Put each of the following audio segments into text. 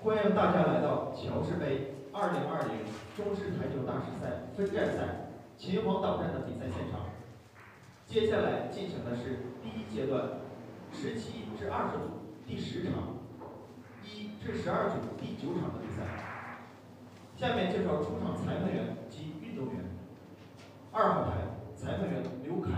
欢迎大家来到乔氏杯二零二零中式台球大师赛分站赛秦皇岛站的比赛现场。接下来进行的是第一阶段十七至二十组第十场，一至十二组第九场的比赛。下面介绍出场裁判员及运动员。二号台裁判员刘凯，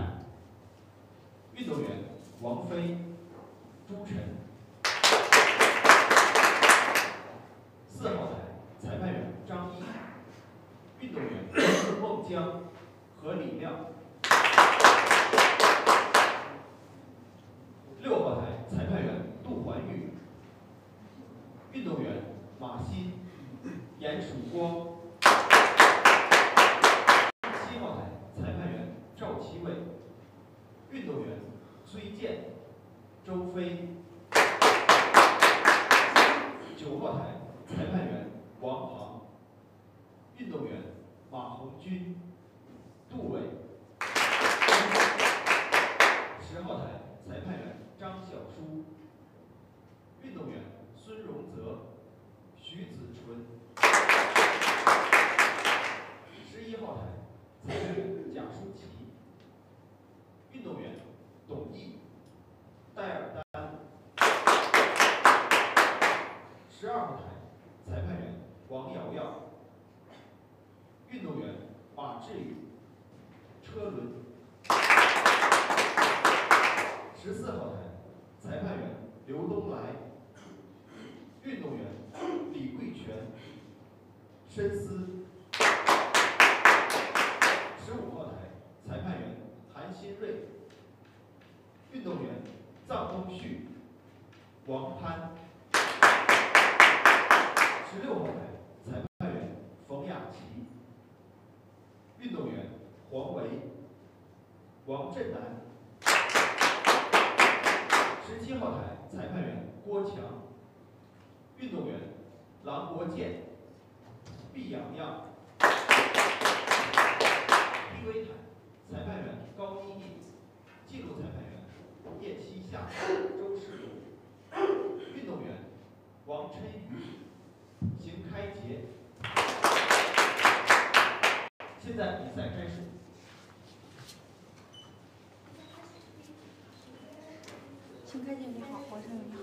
请开节，你好，王胜宇你好，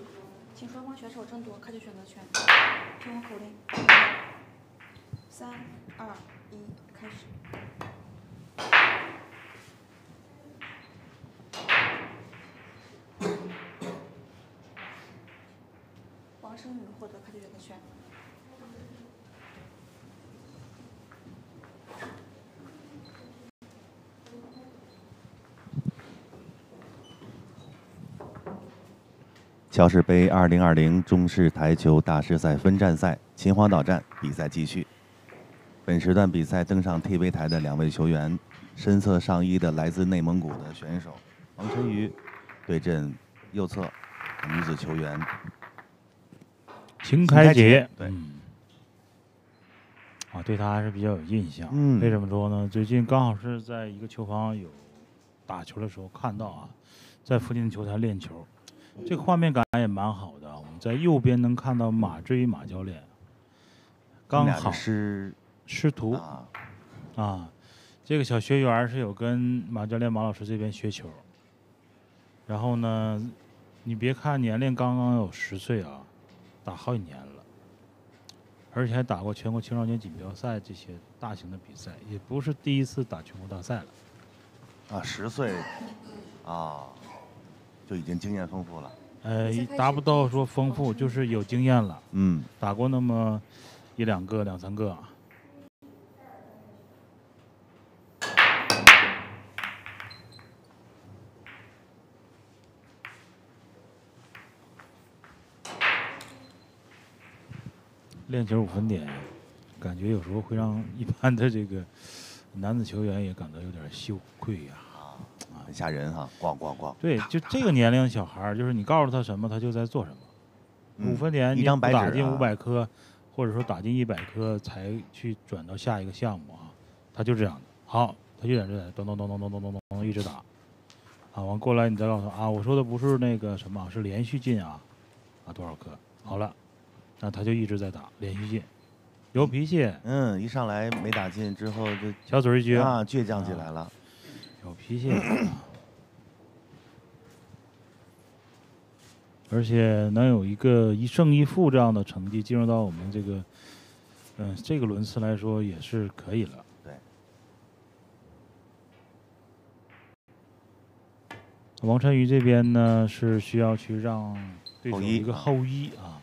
请双方选手争夺开球选择权。听我口令，三、二、一，开始。王胜宇获得开球选择权。乔氏杯二零二零中式台球大师赛分站赛秦皇岛站比赛继续。本时段比赛登上 TV 台的两位球员，深色上衣的来自内蒙古的选手王晨瑜，对阵右侧女子球员秦开杰。对，啊，对他还是比较有印象。嗯，为什么说呢？最近刚好是在一个球房有打球的时候看到啊，在附近的球台练球。这个画面感也蛮好的，我们在右边能看到马志宇马教练，刚好是师徒啊，这个小学员是有跟马教练马老师这边学球，然后呢，你别看年龄刚刚有十岁啊，打好几年了，而且还打过全国青少年锦标赛这些大型的比赛，也不是第一次打全国大赛了，啊，十岁。啊。就已经经验丰富了，呃，达不到说丰富，就是有经验了。嗯，打过那么一两个、两三个。练球五分点，感觉有时候会让一般的这个男子球员也感到有点羞愧呀。很吓人哈，咣咣咣！对，就这个年龄小孩儿，就是你告诉他什么，他就在做什么。五分点，你打进五百颗，或者说打进一百颗才去转到下一个项目啊，他就这样的。好，他就在这咚咚咚咚咚咚咚咚一直打。啊，完过来你再告诉他啊，我说的不是那个什么，是连续进啊，啊多少颗？好了，那他就一直在打连续进，有脾气，嗯，一上来没打进之后就小嘴一撅啊，倔强起来了。有脾气，而且能有一个一胜一负这样的成绩进入到我们这个，嗯，这个轮次来说也是可以了。对。王晨宇这边呢是需要去让对手一个后一啊。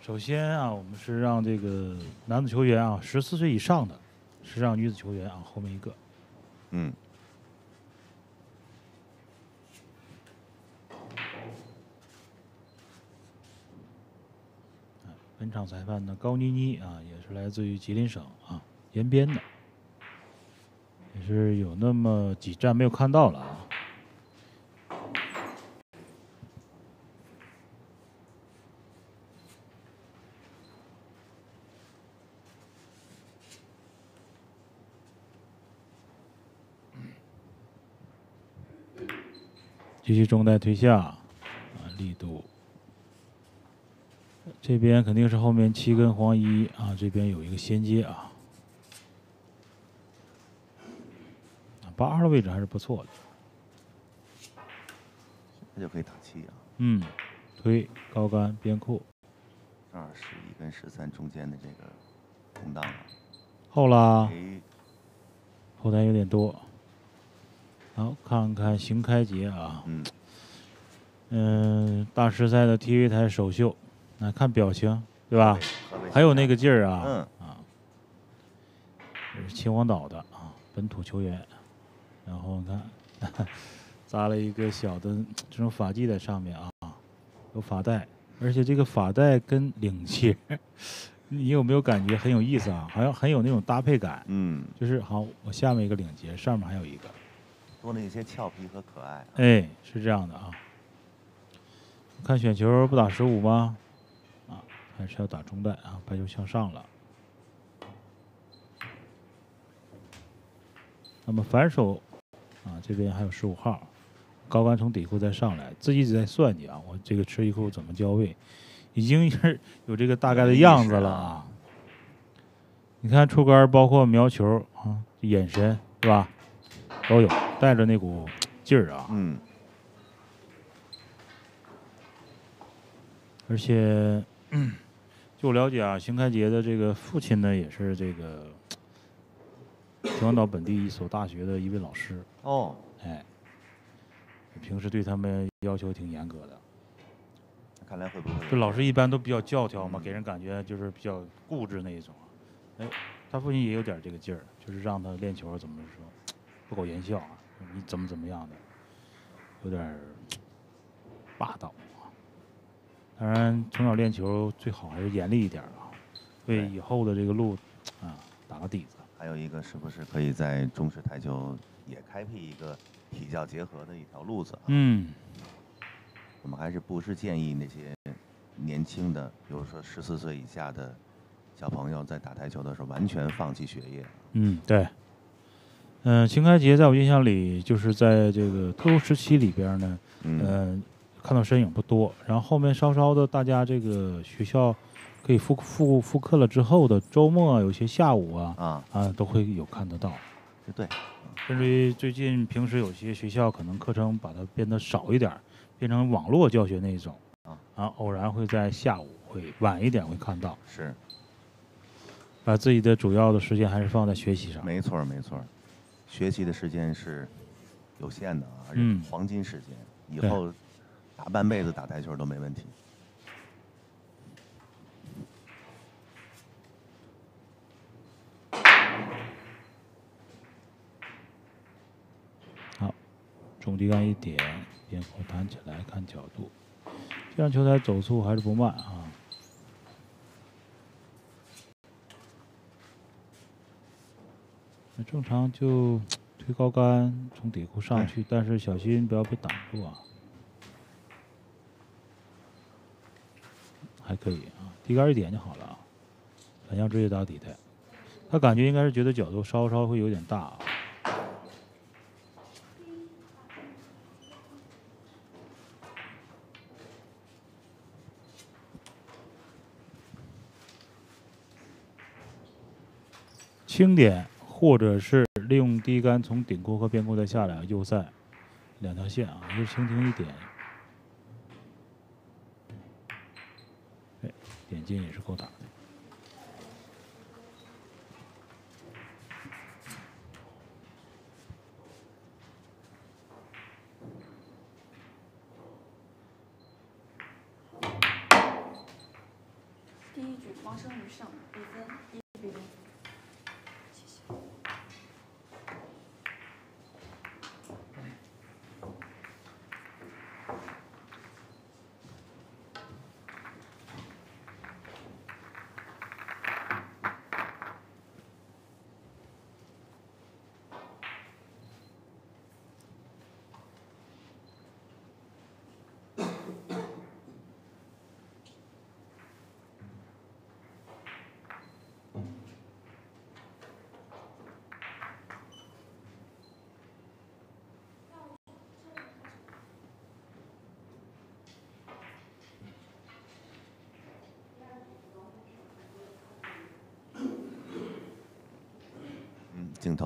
首先啊，我们是让这个男子球员啊，十四岁以上的，是让女子球员啊后面一个。嗯。本场裁判呢，高妮妮啊，也是来自于吉林省啊，延边的，也是有那么几站没有看到了啊。继续中带推下，啊，力度。这边肯定是后面七跟黄一啊，这边有一个衔接啊，八二的位置还是不错的，那就可以打七啊。嗯，推高杆边库，正好十一跟十三中间的这个空档后拉，后台有点多。好，看看邢开杰啊，嗯，嗯，大师赛的 TV 台首秀。来看表情，对吧？还有那个劲儿啊！啊，这是秦皇岛的啊，本土球员。然后你看，扎了一个小的这种发髻在上面啊，有发带，而且这个发带跟领结，你有没有感觉很有意思啊？好像很有那种搭配感。嗯，就是好，我下面一个领结，上面还有一个，多了一些俏皮和可爱。哎，是这样的啊。看选球不打十五吗？还是要打中带啊，白球向上了。那么反手啊，这边还有十五号，高杆从底库再上来，自己一直在算计啊，我这个吃一库怎么交位，已经是有这个大概的样子了啊。你看出杆，包括瞄球啊，眼神是吧，都有带着那股劲儿啊。嗯。而且。据我了解啊，邢开杰的这个父亲呢，也是这个秦皇岛本地一所大学的一位老师。哦，哎，平时对他们要求挺严格的。看来会不会？这老师一般都比较教条嘛，给人感觉就是比较固执那一种。哎，他父亲也有点这个劲儿，就是让他练球怎么说，不苟言笑啊，你怎么怎么样的，有点霸道。当然，从小练球最好还是严厉一点啊，为以后的这个路啊打个底子。还有一个，是不是可以在中式台球也开辟一个体教结合的一条路子？嗯，我们还是不是建议那些年轻的，比如说十四岁以下的小朋友在打台球的时候完全放弃学业？嗯，对。嗯，秦开杰在我印象里就是在这个特殊时期里边呢，嗯。看到身影不多，然后后面稍稍的，大家这个学校可以复复复课了之后的周末，有些下午啊啊啊都会有看得到。对，甚至于最近平时有些学校可能课程把它变得少一点，变成网络教学那一种啊啊，偶然会在下午会晚一点会看到。是，把自己的主要的时间还是放在学习上。没错没错，学习的时间是有限的啊，嗯，黄金时间，以后。大半辈子打台球都没问题。好，中低杆一点，边后弹起来看角度，这样球台走速还是不慢啊。那正常就推高杆从底库上去，但是小心不要被挡住啊。可以啊低杆一点就好了啊。反向直接打底台他感觉应该是觉得角度稍稍会有点大啊。轻点或者是利用低杆从顶库和边库再下来右塞两条线啊就轻轻一点眼睛也是够大的。第一局王胜宇胜，比分一比零。谢谢。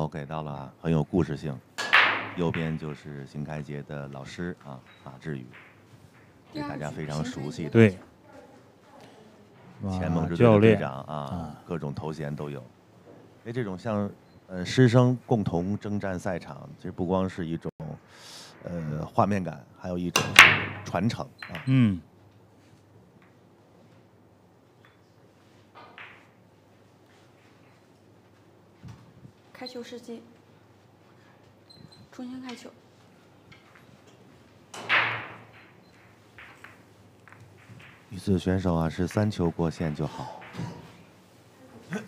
给到了啊，很有故事性。右边就是邢开杰的老师啊，马志宇，对大家非常熟悉的对，前盟之队的队长啊啊，各种头衔都有。哎，这种像呃师生共同征战赛场，其实不光是一种呃画面感，还有一种是传承啊。嗯，球时机，重新开球。女子选手啊是三球过线就好。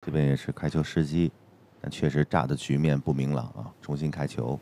这边也是开球时机，但确实炸的局面不明朗啊，重新开球。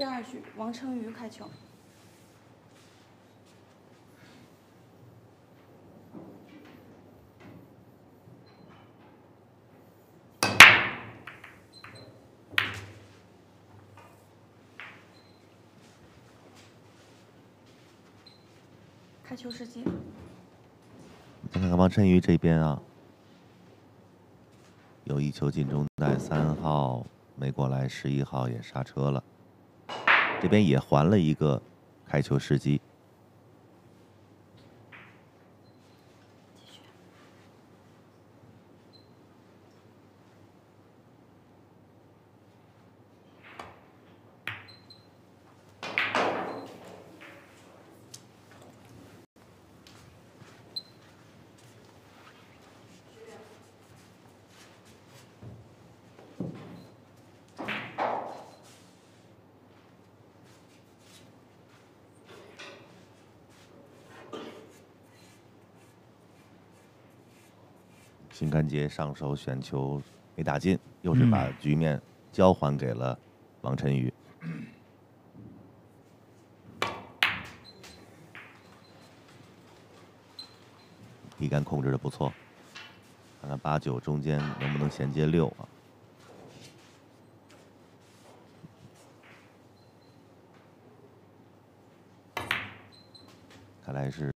第二局王成宇开球。开球时机，再看看王晨宇这边啊，有一球进中袋，三号没过来，十一号也刹车了，这边也还了一个开球时机。继续。新干节上手选球没打进，又是把局面交还给了王晨宇。一杆控制的不错，看看八九中间能不能衔接六啊？看来是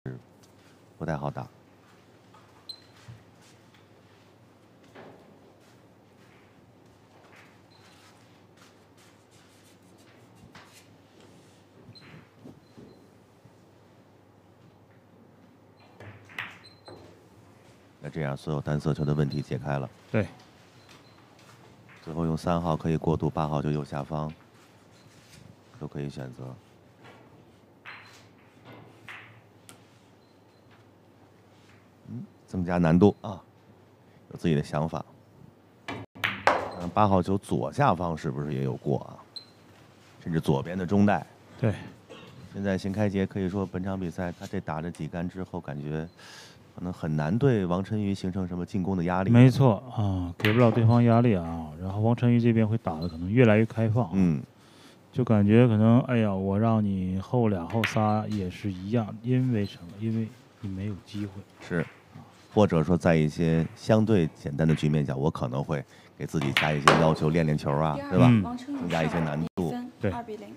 不太好打。那这样，所有单色球的问题解开了。对，最后用三号可以过渡，八号就右下方，都可以选择。嗯，增加难度啊，有自己的想法。嗯，八号球左下方是不是也有过啊？甚至左边的中袋。对。现在邢开杰可以说本场比赛他这打了几杆之后，感觉可能很难对王晨宇形成什么进攻的压力。没错啊，给不了对方压力啊。然后王晨宇这边会打的可能越来越开放。嗯。就感觉可能，哎呀，我让你后两后仨也是一样，因为什么？因为你没有机会。是。或者说，在一些相对简单的局面下，我可能会给自己加一些要求，练练球啊，对吧？增加一些难度。对。二比零。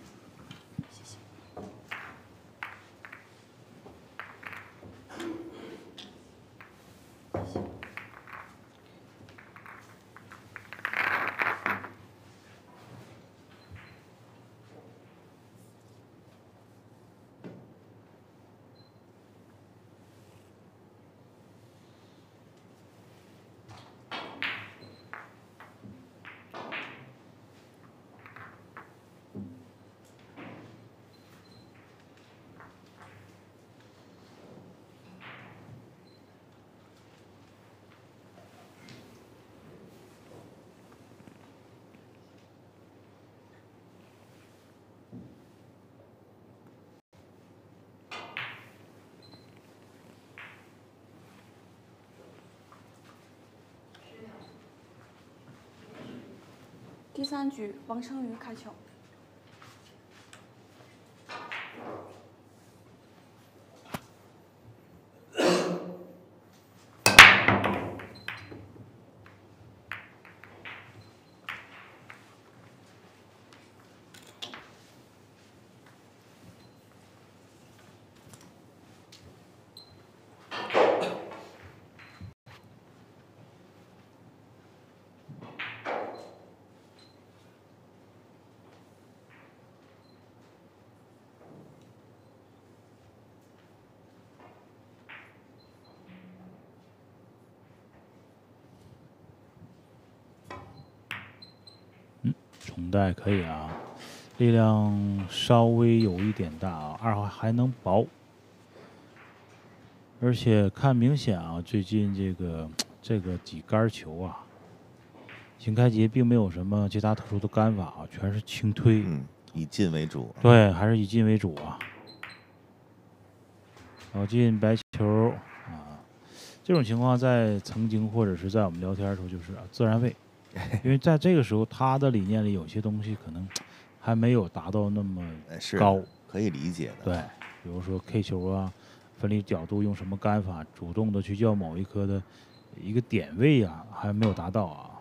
第三局，王成宇开球。重带可以啊，力量稍微有一点大啊，二号还能薄，而且看明显啊，最近这个这个几杆球啊，邢开杰并没有什么其他特殊的杆法啊，全是轻推，嗯，以进为主，对，还是以进为主啊。老进白球啊，这种情况在曾经或者是在我们聊天的时候就是自然位。因为在这个时候，他的理念里有些东西可能还没有达到那么高，可以理解的。对，比如说 K 球啊，分离角度用什么杆法，主动的去叫某一颗的一个点位啊，还没有达到啊。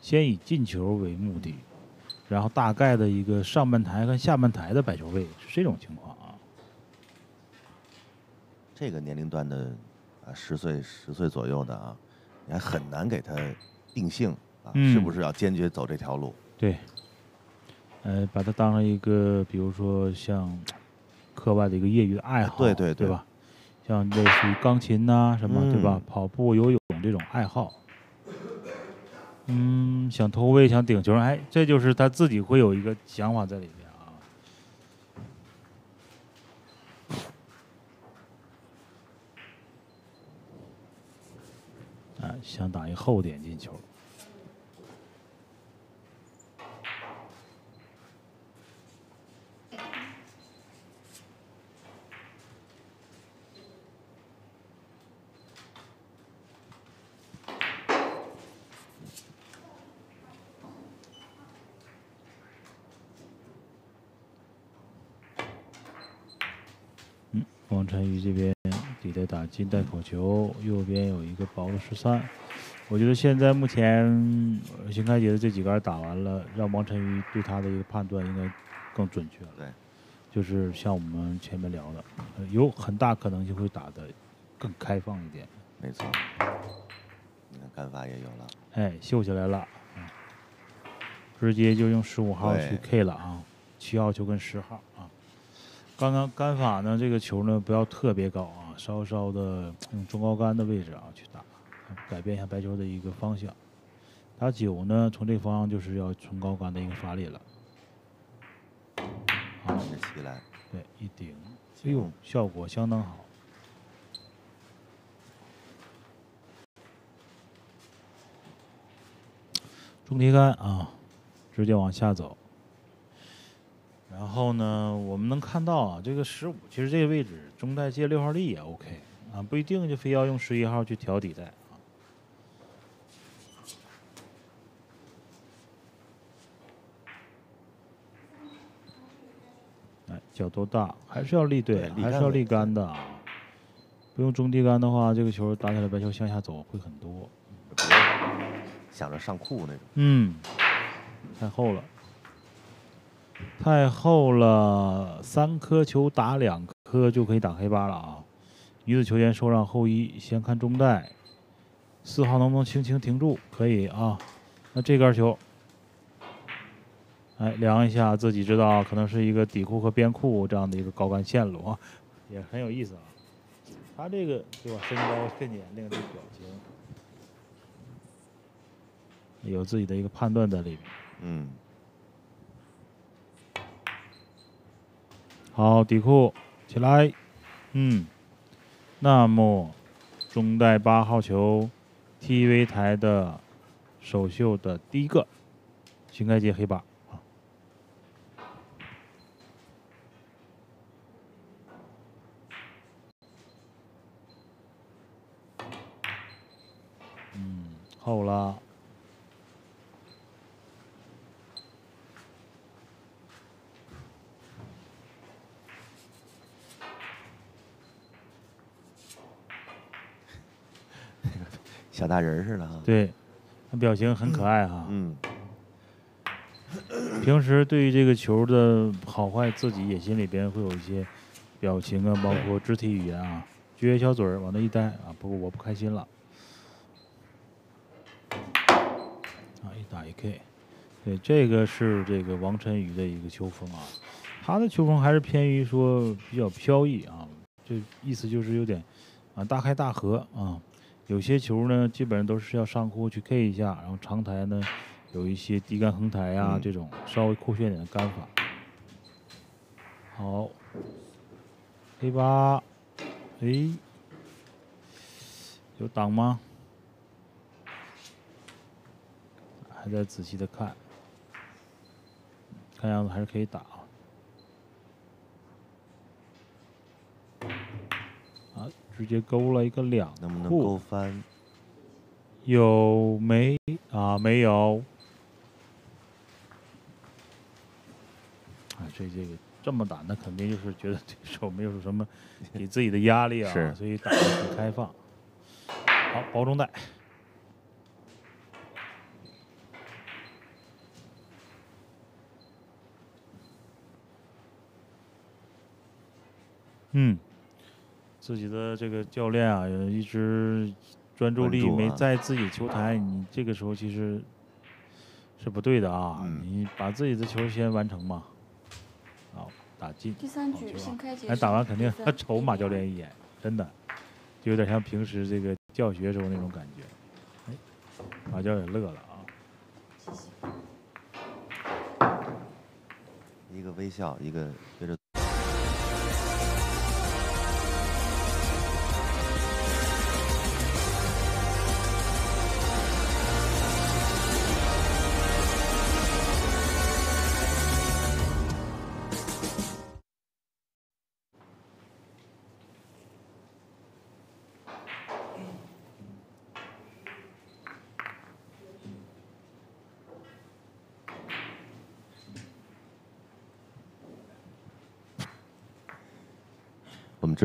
先以进球为目的，然后大概的一个上半台和下半台的摆球位是这种情况啊。这个年龄段的啊，十岁十岁左右的啊，你还很难给他。定性啊，是不是要坚决走这条路？对，呃，把它当成一个，比如说像课外的一个业余的爱好，对对对吧？像类似于钢琴呐什么，对吧？跑步、游泳这种爱好，嗯，想投喂、想顶球，哎，这就是他自己会有一个想法在里面啊。啊，想打一后点进球。王晨宇这边打进带口球，右边有一个薄的十三。我觉得现在目前邢开杰的这几杆打完了，让王晨宇对他的一个判断应该更准确了。对，就是像我们前面聊的，有很大可能性会打的更开放一点。没错，你看杆法也有了。哎，秀起来了，直接就用十五号去 K 了啊，七号球跟十号啊。刚刚杆法呢，这个球呢不要特别高啊，稍稍的用中高杆的位置啊去打，改变一下白球的一个方向。打九呢，从这个方向就是要从高杆的一个发力了。好，起来，对，一顶，哎呦，效果相当好。中提杆啊，直接往下走。然后呢，我们能看到啊，这个十五其实这个位置中带接六号力也 OK 啊，不一定就非要用十一号去调底带啊。哎，角多大？还是要立对，还是要立杆的啊。不用中低杆的话，这个球打起来白球向下走会很多。想着上库那种。嗯，太厚了。太厚了，三颗球打两颗就可以打黑八了啊！女子球员受让后一，先看中带，四号能不能轻轻停住？可以啊。那这杆球，哎，量一下，自己知道可能是一个底库和边库这样的一个高杆线路啊，也很有意思啊。他这个对吧？身高、这年龄、这表情，有自己的一个判断在里面。嗯。好，底库起来，嗯，那么中袋八号球，TV 台的首秀的第一个新开节黑八啊，嗯，厚了。小大人似的哈，对，他表情很可爱哈。嗯。平时对于这个球的好坏，自己也心里边会有一些表情啊，包括肢体语言啊，撅小嘴儿往那一呆啊。不过我不开心了。啊，一打一 K，对，这个是这个王晨宇的一个球风啊，他的球风还是偏于说比较飘逸啊，就意思就是有点啊大开大合啊。有些球呢，基本上都是要上库去 K 一下，然后长台呢，有一些低杆横台呀，这种稍微酷炫点的杆法。好，，A 八，哎，有挡吗？还在仔细的看，看样子还是可以打。直接勾了一个两，能不能勾翻？有没啊？没有。啊，这这个这么打，那肯定就是觉得对手没有什么 给自己的压力啊，所以打的很开放。好，包中带。嗯。自己的这个教练啊，一直专注力没在自己球台，你这个时候其实是不对的啊！你把自己的球先完成嘛。好，打进。第三局新开节。哎，打完肯定他瞅马教练一眼，真的，就有点像平时这个教学时候那种感觉。哎，马教也乐了啊。谢谢。一个微笑，一个对着。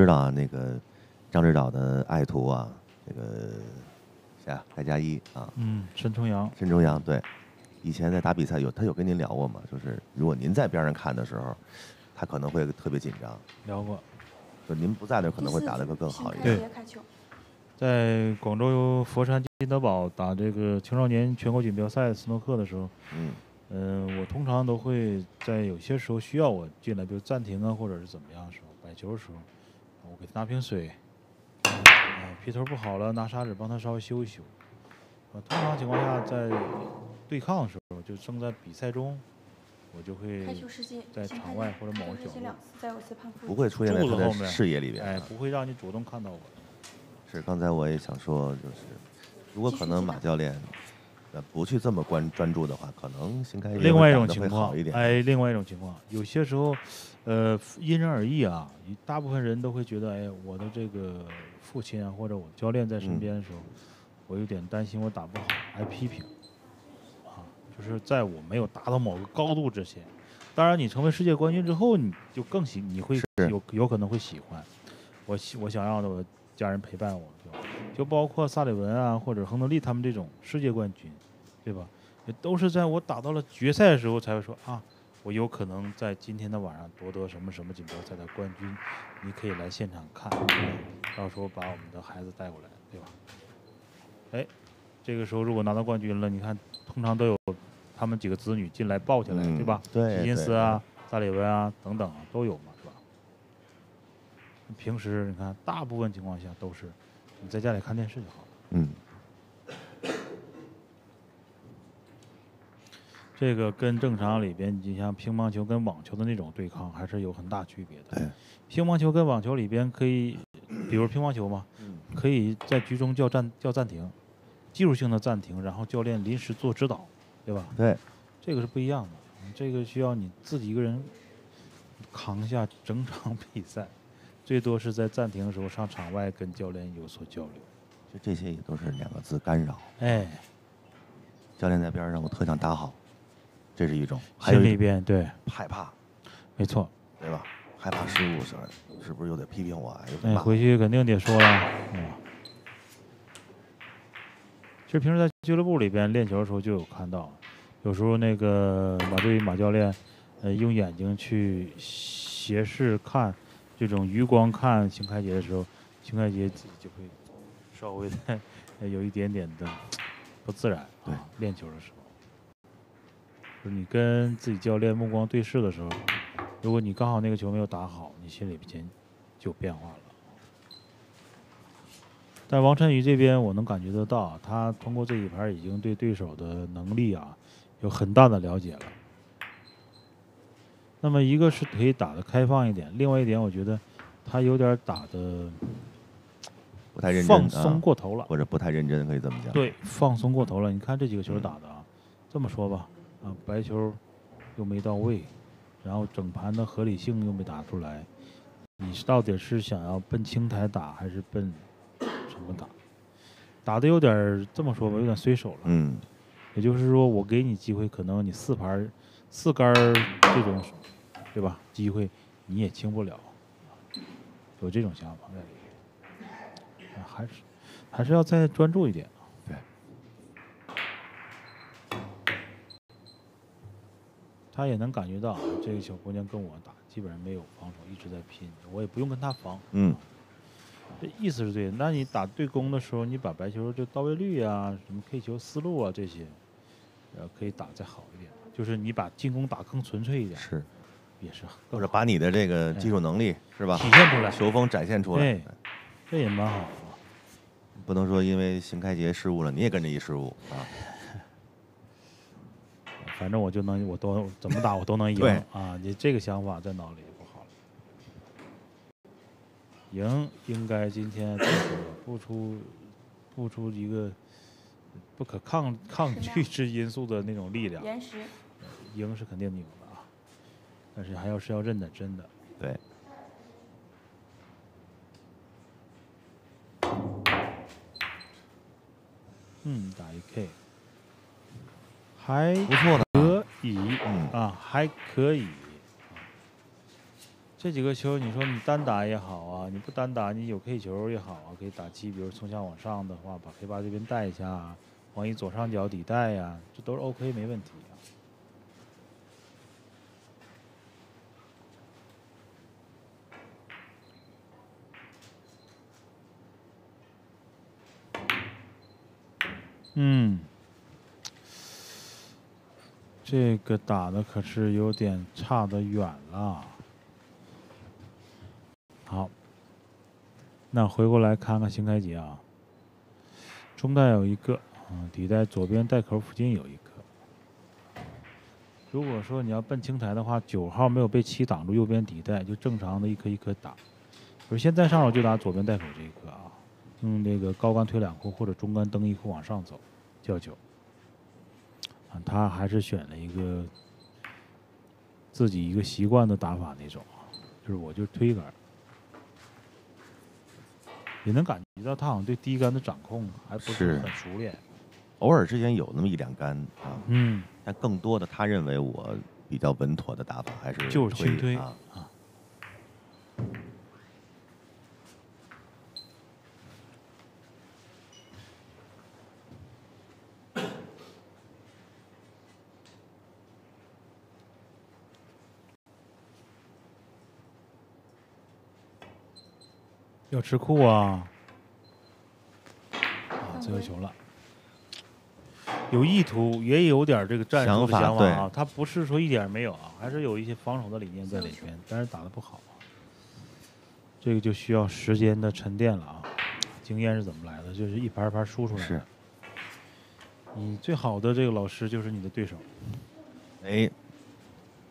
知道啊，那个张指导的爱徒啊，这个谁啊？赖佳一啊。嗯，申重阳。申重阳对，以前在打比赛有他有跟您聊过吗？就是如果您在边上看的时候，他可能会特别紧张。聊过。就您不在那可能会打得更更好一点。对。在广州佛山金德堡打这个青少年全国锦标赛斯诺克的时候，嗯，嗯，我通常都会在有些时候需要我进来，比如暂停啊，或者是怎么样的时候，摆球的时候。我给他拿瓶水，啊，皮头不好了，拿砂纸帮他稍微修一修。啊，通常情况下，在对抗的时候，就正在比赛中，我就会在场外或者某个角落，不会出现在他的视野里边，哎，不会让你主动看到我。是，刚才我也想说，就是如果可能，马教练不去这么关专注的话，可能新开另外一种情况，哎，另外一种情况，有些时候，呃，因人而异啊。大部分人都会觉得，哎，我的这个父亲啊，或者我教练在身边的时候，我有点担心我打不好，挨批评。啊，就是在我没有达到某个高度之前，当然你成为世界冠军之后，你就更喜，你会有有可能会喜欢。我喜我想要的，我家人陪伴我，就就包括萨里文啊，或者亨德利他们这种世界冠军。对吧？也都是在我打到了决赛的时候才会说啊，我有可能在今天的晚上夺得什么什么锦标赛的冠军，你可以来现场看，到时候把我们的孩子带过来，对吧？哎，这个时候如果拿到冠军了，你看通常都有他们几个子女进来抱起来，对吧？对，吉金斯啊、萨里文啊等等啊都有嘛，是吧？平时你看，大部分情况下都是你在家里看电视就好了。嗯。这个跟正常里边，你像乒乓球跟网球的那种对抗，还是有很大区别的。乒乓球跟网球里边可以，比如乒乓球嘛，可以在局中叫暂叫暂停，技术性的暂停，然后教练临时做指导，对吧？对，这个是不一样的。这个需要你自己一个人扛下整场 比赛，最多是在暂停的时候上场外跟教练有所交流。就这些也都是两个字：干扰。哎，教练在边上，我特想打好。这是一种心里边对害怕，没错，对吧？害怕失误是是不是又得批评我？哎，回去肯定得说了。嗯，其实平时在俱乐部里边练球的时候就有看到，有时候那个马队马教练，呃，用眼睛去斜视看这种余光看邢开杰的时候，邢开杰自己就会稍微的有一点点的不自然啊，练球的时候。你跟自己教练目光对视的时候，如果你刚好那个球没有打好，你心里边就有变化了。但王晨宇这边，我能感觉得到，他通过这一盘已经对对手的能力啊有很大的了解了。那么一个是可以打的开放一点，另外一点我觉得他有点打的不太认真，放松过头了，或者不太认真，可以这么讲。对，放松过头了。你看这几个球打的啊，这么说吧。啊，白球又没到位，然后整盘的合理性又没打出来，你到底是想要奔青台打还是奔什么打？打的有点这么说吧，有点随手了。嗯，也就是说，我给你机会，可能你四盘四杆这种，对吧？机会你也清不了，有这种想法在里面，还是还是要再专注一点。他也能感觉到这个小姑娘跟我打，基本上没有防守，一直在拼，我也不用跟她防。嗯，这意思是对。那你打对攻的时候，你把白球就到位率啊、什么 K 球思路啊这些，呃，可以打再好一点。就是你把进攻打更纯粹一点，是，也是，或者把你的这个技术能力是吧，体现出来，球风展现出来，这也蛮好。不能说因为邢开杰失误了，你也跟着一失误啊。反正我就能，我都怎么打我都能赢啊！你这个想法在脑里不好了。赢应该今天不出不出一个不可抗抗拒之因素的那种力量。赢是肯定赢的啊，但是还要是要认的真的。对。嗯，打一 K。还不错的，可以，嗯啊，还可以。这几个球，你说你单打也好啊，你不单打，你有 K 球也好啊，可以打七，比如从下往上的话，把 K 八这边带一下，往一左上角底带呀，这都是 OK，没问题嗯。这个打的可是有点差得远了。好，那回过来看看新开杰啊，中袋有一个，嗯，底袋左边袋口附近有一个。如果说你要奔青台的话，九号没有被七挡住右边底袋，就正常的一颗一颗打。比如现在上手就打左边袋口这一颗啊，用那个高杆推两库或者中杆蹬一库往上走，叫球。啊，他还是选了一个自己一个习惯的打法那种，就是我就推杆，也能感觉到他好像对低杆的掌控还不是很熟练。偶尔之前有那么一两杆啊，嗯，但更多的他认为我比较稳妥的打法还是就是轻推啊。要吃库啊！啊，最后球了，有意图，也有点这个战术的想法啊。他不是说一点没有啊，还是有一些防守的理念在里边，但是打的不好。这个就需要时间的沉淀了啊。经验是怎么来的？就是一盘一盘输出来的。你最好的这个老师就是你的对手。哎，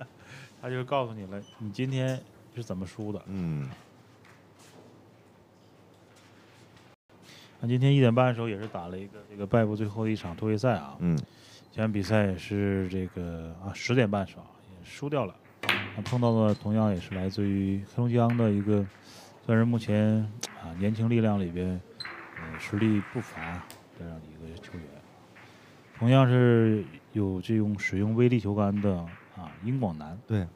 他就告诉你了，你今天是怎么输的。嗯。今天一点半的时候也是打了一个这个败部最后的一场突围赛啊。嗯。这场比赛也是这个啊十点半时候也输掉了。那碰到的同样也是来自于黑龙江的一个，算是目前啊年轻力量里边，呃实力不凡这样的一个球员。同样是有这种使用威力球杆的啊殷广南。对。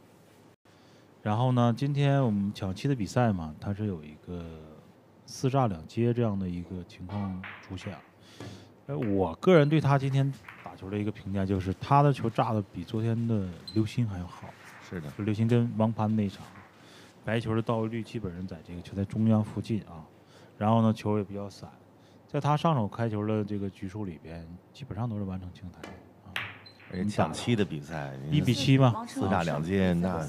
然后呢，今天我们抢七的比赛嘛，它是有一个。四炸两接这样的一个情况出现，呃，我个人对他今天打球的一个评价就是，他的球炸的比昨天的刘鑫还要好。是的，就刘鑫跟王攀那场，白球的到位率基本上在这个球在中央附近啊，然后呢球也比较散，在他上手开球的这个局数里边，基本上都是完成清台啊。人抢七的比赛，一比七嘛，四炸两接那，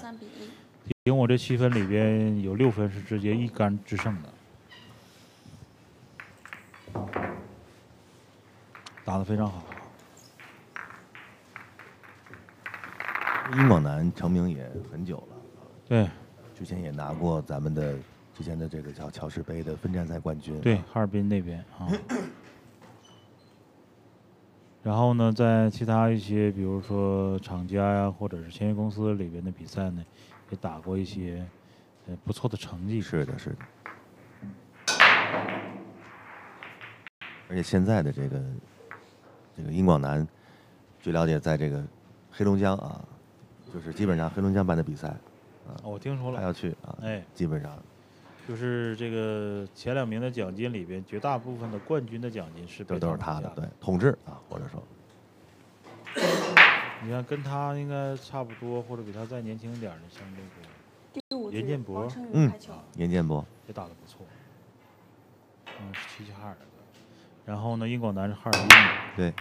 赢我这七分里边有六分是直接一杆制胜的。打得非常好。殷广南成名也很久了，对，之前也拿过咱们的之前的这个叫乔氏杯的分站赛冠军。对，哈尔滨那边啊。然后呢，在其他一些，比如说厂家呀，或者是签约公司里边的比赛呢，也打过一些呃不错的成绩。是的，是的。而且现在的这个这个殷广南，据了解，在这个黑龙江啊，就是基本上黑龙江办的比赛啊，我听说了，他要去啊，哎，基本上就是这个前两名的奖金里边，绝大部分的冠军的奖金是都都是他的，对，统治啊，或者说，你看跟他应该差不多，或者比他再年轻一点的，像这个严建博，嗯，严建博也打得不错，嗯，是齐齐哈尔的。然后呢，英广南是哈尔滨的。对。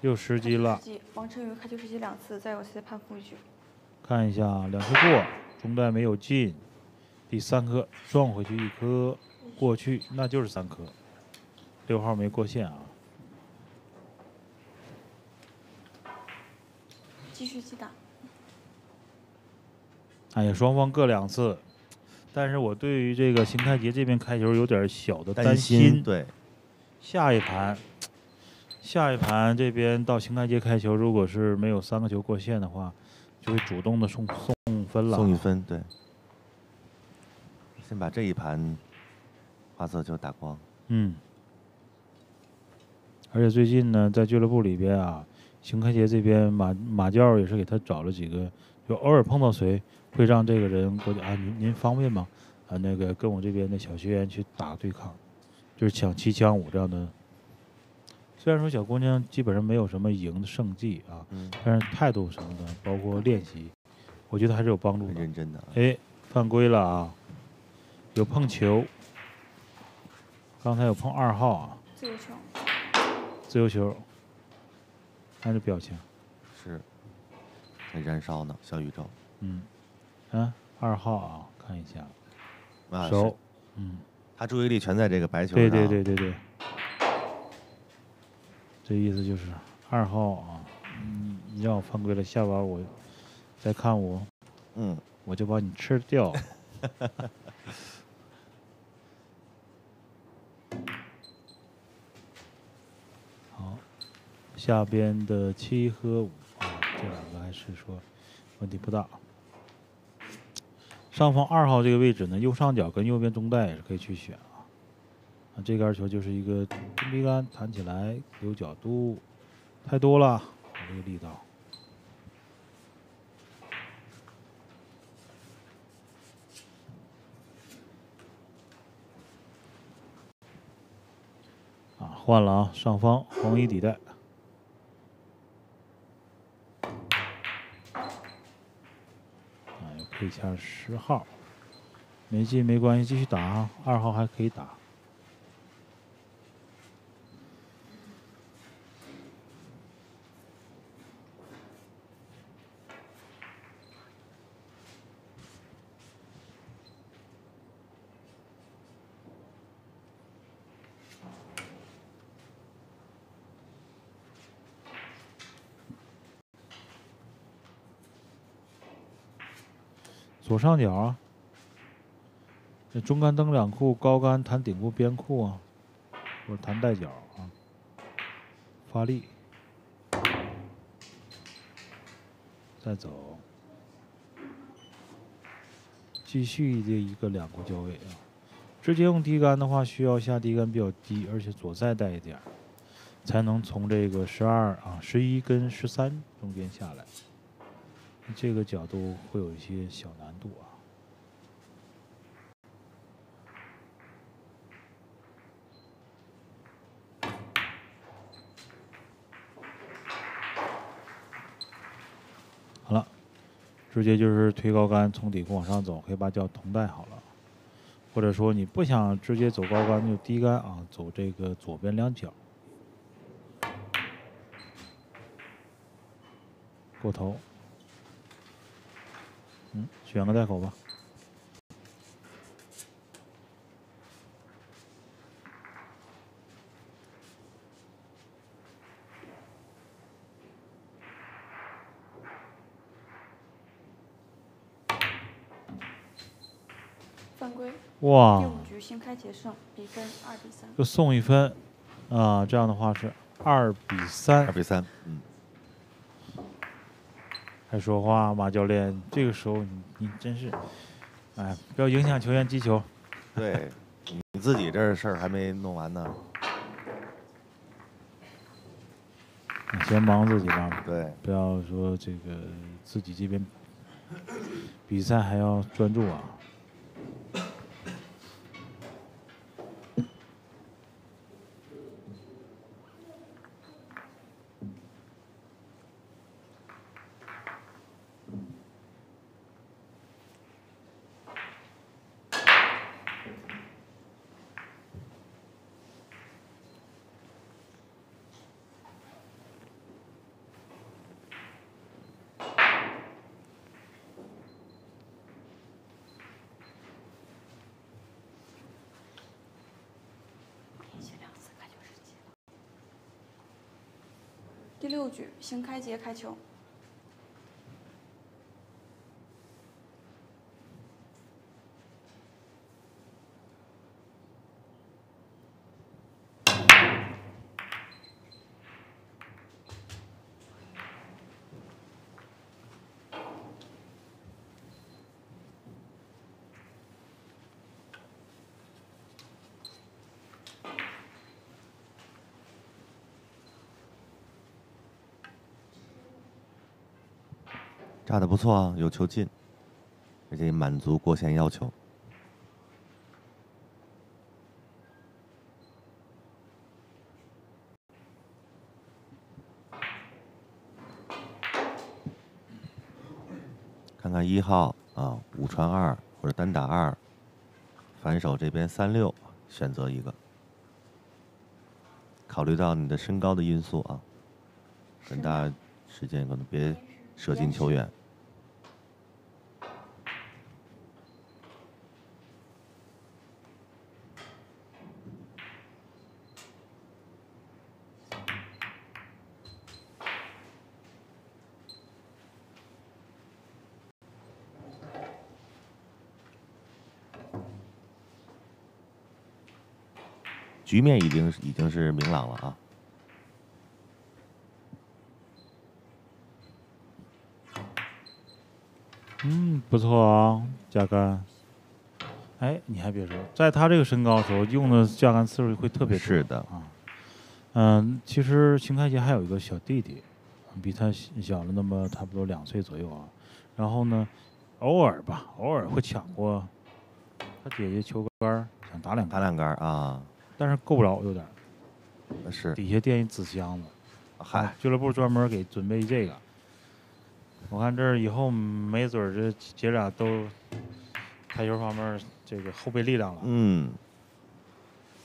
又失机了。王晨宇开球失机两次，再有次判负一局。看一下，两颗过，中袋没有进，第三颗撞回去一颗，过去那就是三颗，六号没过线啊。继续击打。哎呀，双方各两次，但是我对于这个邢开杰这边开球有点小的担心。对，下一盘，下一盘这边到邢开杰开球，如果是没有三个球过线的话，就会主动的送送分了。送一分，对。先把这一盘花色球打光。嗯。而且最近呢，在俱乐部里边啊，邢开杰这边马马教也是给他找了几个，就偶尔碰到谁。会让这个人过去啊？您您方便吗？啊，那个跟我这边的小学员去打对抗，就是抢七抢五这样的。虽然说小姑娘基本上没有什么赢的胜绩啊，但是态度什么的，包括练习，我觉得还是有帮助的。认真的。哎，犯规了啊！有碰球，刚才有碰二号啊。自由球。自由球。看这表情。还燃烧呢，小宇宙。嗯，啊，二号啊，看一下，熟，嗯，他注意力全在这个白球上。对对对对对，这意思就是二号啊，你你让我犯规了，下把我再看我，嗯，我就把你吃掉。好，下边的七和五啊，这两个。还是说问题不大。上方二号这个位置呢，右上角跟右边中袋也是可以去选啊。啊，这杆球就是一个中低杆弹起来有角度，太多了，这个力道。啊，换了啊，上方黄衣底带。配下十号，没进没关系，继续打啊！二号还可以打。上角啊，这中杆蹬两库，高杆弹顶库边库啊，或者弹带脚啊，发力，再走，继续这一个两库交位啊。直接用低杆的话，需要下低杆比较低，而且左再带一点，才能从这个十二啊、十一跟十三中间下来。这个角度会有一些小难度啊。好了，直接就是推高杆从底部往上走，可以把脚同带好了。或者说你不想直接走高杆，就低杆啊，走这个左边两脚，过头。嗯，选个带口吧。犯规。哇！第五局新开节胜，比分二比三。就送一分，啊，这样的话是二比三。二比三，嗯。还说话，马教练，这个时候你你真是，哎，不要影响球员击球。对，你自己这事儿还没弄完呢。你先忙自己吧。对。不要说这个自己这边比赛还要专注啊。第六行，开杰开球。打的不错啊，有球进，而且满足过线要求。看看一号啊，五传二或者单打二，反手这边三六，选择一个。考虑到你的身高的因素啊，很大时间可能别射进球员。局面已经已经是明朗了啊！嗯，不错啊，加杆。哎，你还别说，在他这个身高的时候，用的加杆次数会特别多。是的啊。嗯，其实秦开杰还有一个小弟弟，比他小了那么差不多两岁左右啊。然后呢，偶尔吧，偶尔会抢过他姐姐球杆，想打两打两杆啊。但是够不着，有点。是。底下垫一纸箱子，嗨，俱乐部专门给准备这个。我看这以后没准儿这姐俩都台球方面这个后备力量了。嗯，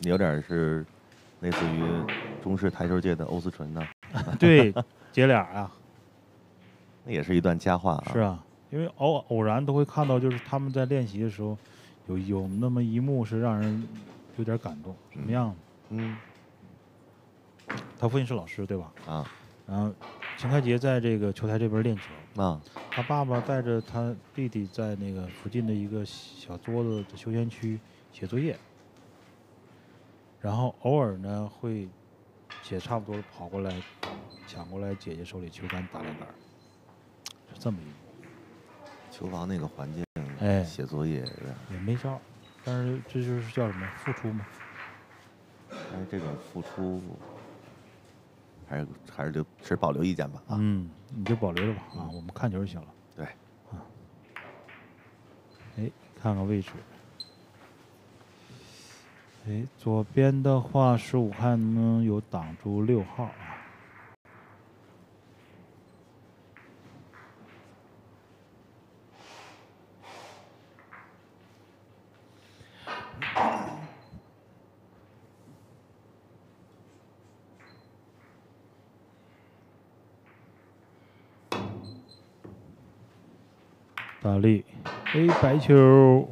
有点是类似于中式台球界的欧思纯呢。对，姐俩啊，那也是一段佳话啊。是啊，因为偶偶然都会看到，就是他们在练习的时候，有有那么一幕是让人有点感动。什么样？嗯，他父亲是老师，对吧？啊，然后秦开杰在这个球台这边练球。啊，他爸爸带着他弟弟在那个附近的一个小桌子的休闲区写作业，然后偶尔呢会写差不多跑过来抢过来姐姐手里球杆打两杆，是这么一幕。球房那个环境，哎，写作业也没招，但是这就是叫什么付出嘛。但是这种付出。还是还是就持保留意见吧啊。嗯，你就保留着吧啊，我们看球就行了。对。啊。哎，看看位置。哎，左边的话，十五看能不能有挡住六号啊？大力，A 白球，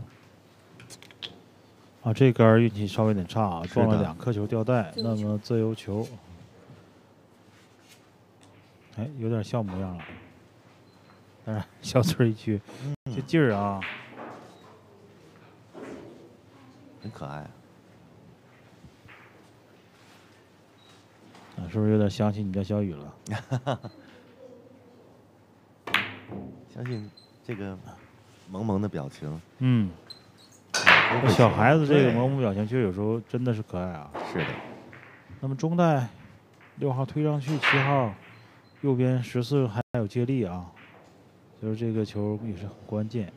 啊，这杆运气稍微有点差啊，撞了两颗球吊带。那么自由球，哎，有点像模样了。当然，小嘴一撅，这劲儿啊，很可爱。啊，是不是有点想起你家小雨了？相信。这个萌萌的表情，嗯，小孩子这个萌萌表情，其实有时候真的是可爱啊。是的。那么中带六号推上去，七号右边十四还有接力啊，就是这个球也是很关键。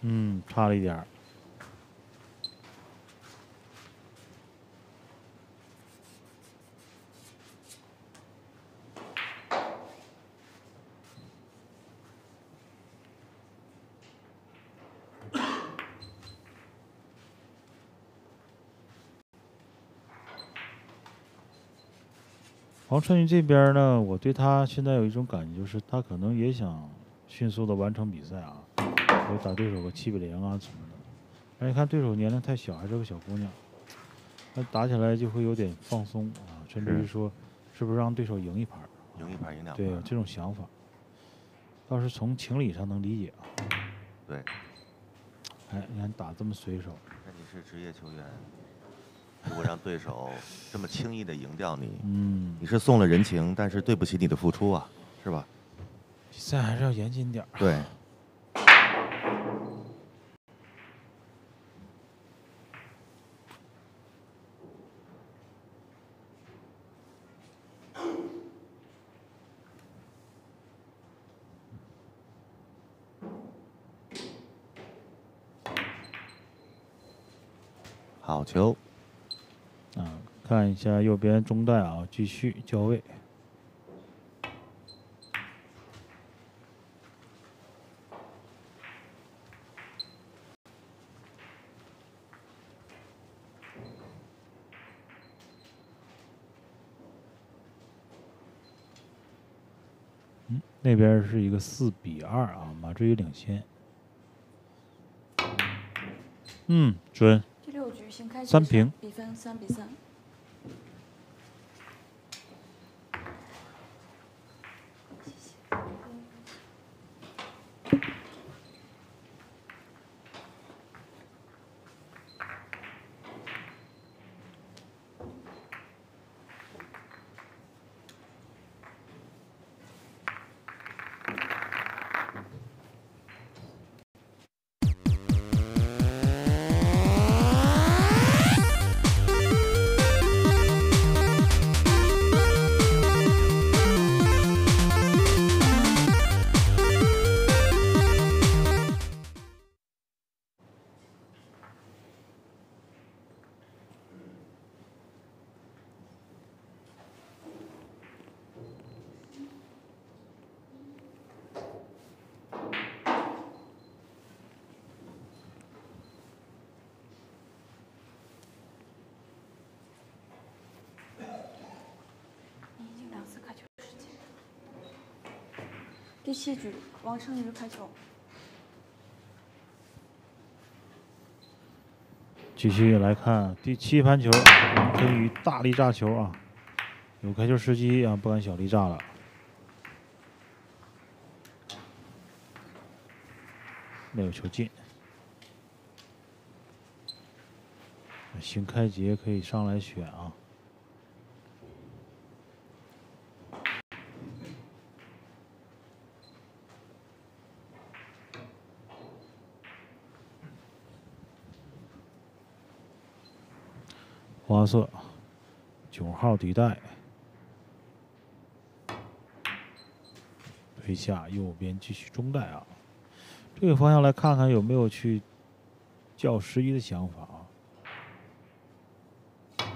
嗯，差了一点儿。王春雨这边呢，我对他现在有一种感觉，就是他可能也想迅速的完成比赛啊，我打对手个七比零啊什么的。而且看对手年龄太小，还是个小姑娘，那打起来就会有点放松啊，甚至于说，是不是让对手赢一盘？赢一盘，赢两盘。对，这种想法，倒是从情理上能理解啊。对。哎，你看打这么随手。那你是职业球员。如果让对手这么轻易的赢掉你，嗯，你是送了人情，但是对不起你的付出啊，是吧？比赛还是要严谨点对。好球。看一下右边中袋啊，继续交位。嗯，那边是一个四比二啊，马志宇领先。嗯，准。第六局新开三平，比分三比三。第七局，王成宇开球。继续来看第七盘球，王成宇大力炸球啊！有开球时机啊，不敢小力炸了。没有球进。邢开杰可以上来选啊。花色，九号底带，推下右边继续中带啊，这个方向来看看有没有去叫十一的想法啊，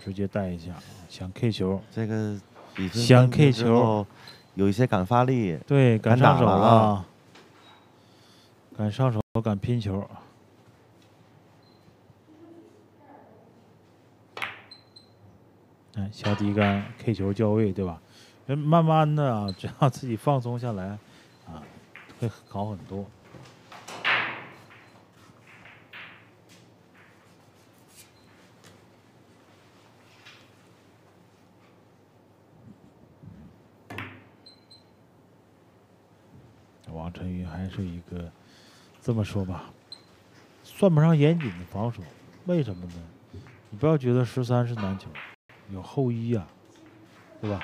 直接带一下，想 K 球，这个想 K 球，有一些敢发力，对，敢上手了，敢上手，敢拼球。哎，小底杆 K 球叫位，对吧？慢慢的啊，只要自己放松下来，啊，会好很多。王晨宇还是一个这么说吧，算不上严谨的防守，为什么呢？你不要觉得十三是难球。有后一呀，对吧？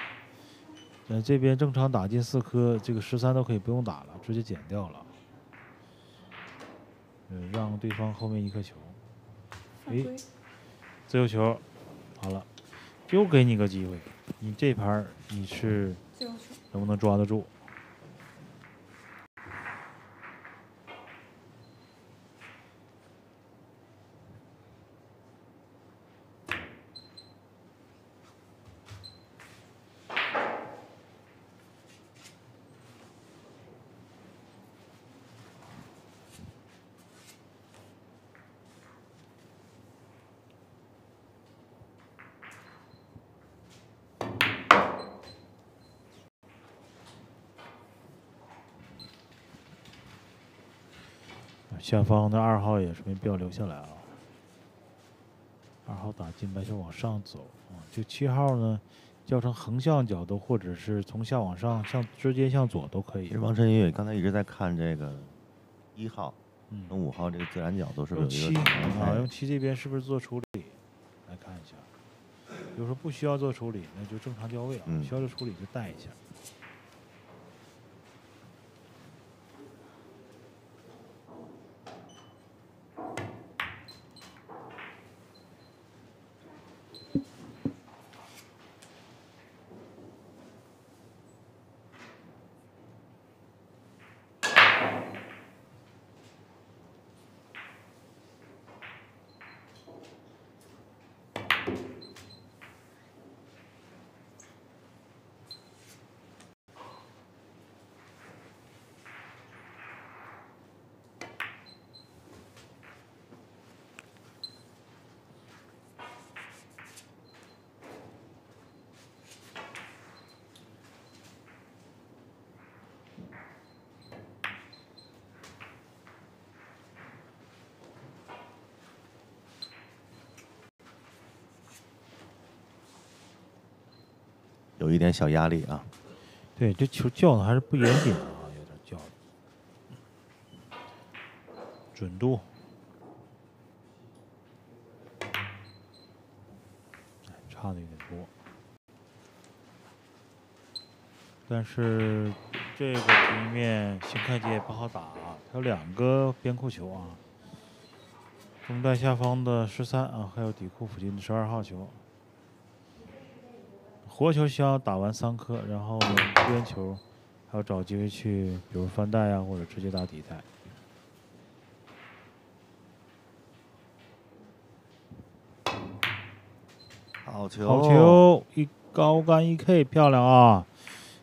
呃，这边正常打进四颗，这个十三都可以不用打了，直接减掉了。嗯，让对方后面一颗球。哎，自由球，好了，又给你个机会，你这盘你是能不能抓得住？下方的二号也是没必要留下来啊。二号打进白球往上走啊，就七号呢，叫成横向角度，或者是从下往上向直接向左都可以。其实王晨宇刚才一直在看这个一号，嗯，跟五号这个自然角度是不是有一个？啊，用七这边是不是做处理？来看一下，如果说不需要做处理，那就正常交位啊。需要做处理就带一下。有一点小压力啊，对，这球叫的还是不严谨啊，有点叫的，准度，差的有点多，但是这个局面新开也不好打啊，他有两个边库球啊，中带下方的十三啊，还有底库附近的十二号球。活球需要打完三颗，然后呢，边球还要找机会去，比如翻带啊，或者直接打底带。好球！好球！一高杆一 K，漂亮啊！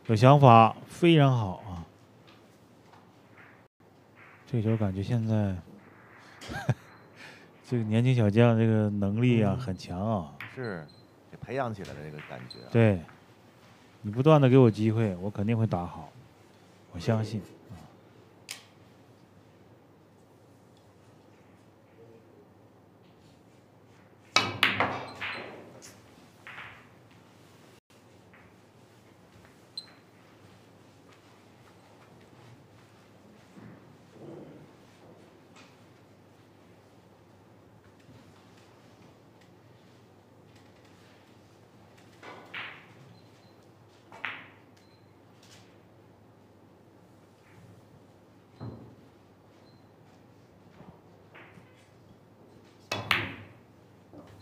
有想法，非常好啊！这球感觉现在 这个年轻小将这个能力啊很强啊。是。培养起来的这个感觉。对，你不断的给我机会，我肯定会打好。我相信。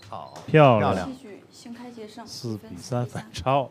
好，漂亮，漂亮七局新开节胜，四比三。反超。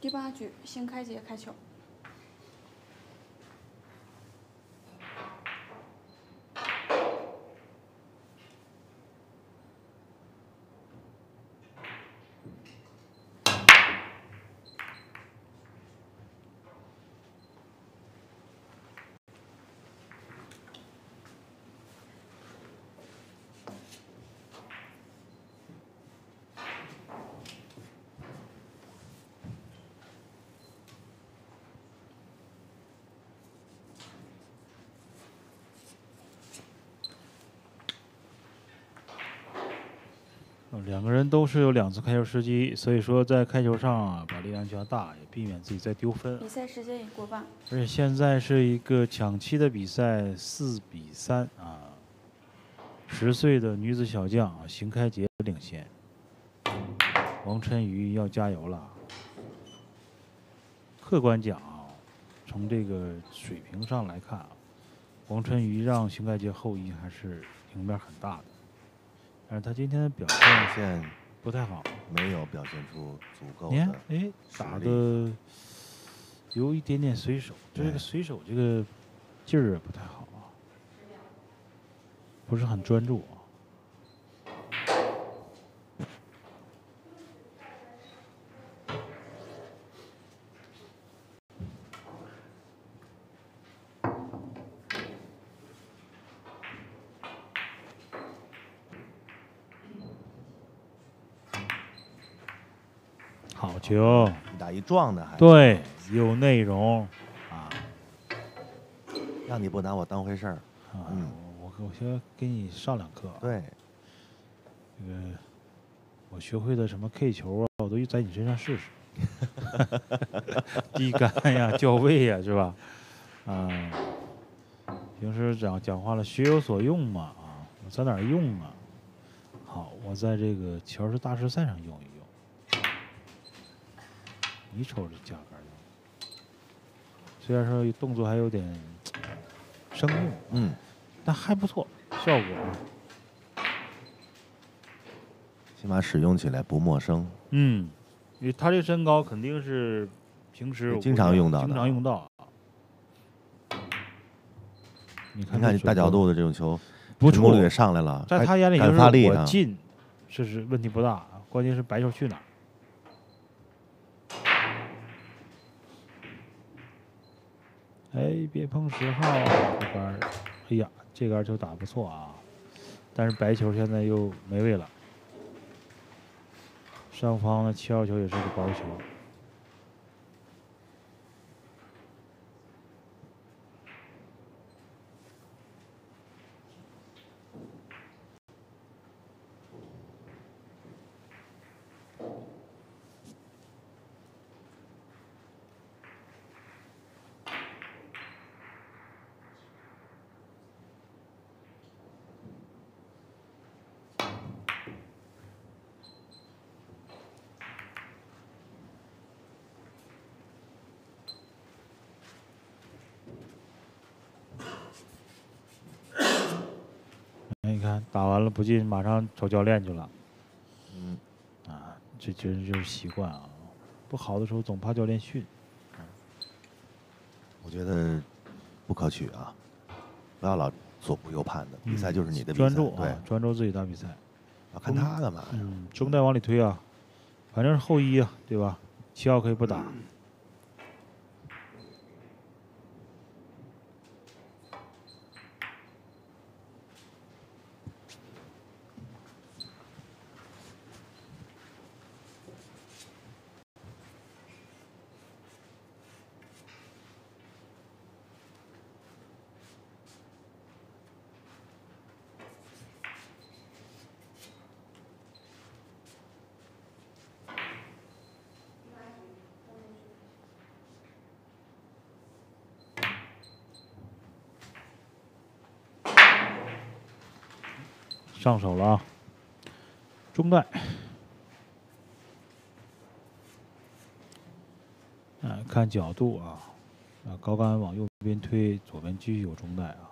第八局新开节开球。两个人都是有两次开球时机，所以说在开球上啊，把力量加大，也避免自己再丢分。比赛时间已过半，而且现在是一个抢七的比赛，四比三啊，十岁的女子小将啊，邢开杰领先，王晨瑜要加油了。客观讲啊，从这个水平上来看啊，王晨瑜让邢开杰后移还是赢面很大的，但是他今天的表现现不太好。没有表现出足够你看的，哎，打的有一点点随手，就这个随手这个劲儿不太好啊，不是很专注啊。好球，一打一撞的还，对，有内容啊让你不拿我当回事儿。啊！嗯我我先给你上两课啊。对，这个我学会的什么 K 球啊，我都在你身上试试。低杆呀，校位呀，是吧？啊，平时讲讲话了，学有所用嘛啊，我在哪儿用啊？好，我在这个乔氏大师赛上用一用。你瞅这架杆用，虽然说动作还有点生硬，嗯，但还不错，效果。起码使用起来不陌生。嗯，因为他这身高肯定是平时经常用到的经常用到啊。你看你大角度的这种球，不错成功率也上来了，在他眼里就敢是我进，这是问题不大，关键是白球去哪儿。哎，别碰十号这杆，哎呀，这杆球打不错啊，但是白球现在又没位了。上方的七号球也是个薄球。那你看打完了不进，马上找教练去了。嗯，啊，这真就是习惯啊。不好的时候总怕教练训。我觉得不可取啊，不要老左顾右盼的。比赛就是你的比专注对啊，，专注自己打比赛。要看他干嘛呀？嗯，中带往里推啊，反正是后一啊，对吧？七号可以不打。上手了啊，中袋。哎，看角度啊，啊，高杆往右边推，左边继续有中袋啊。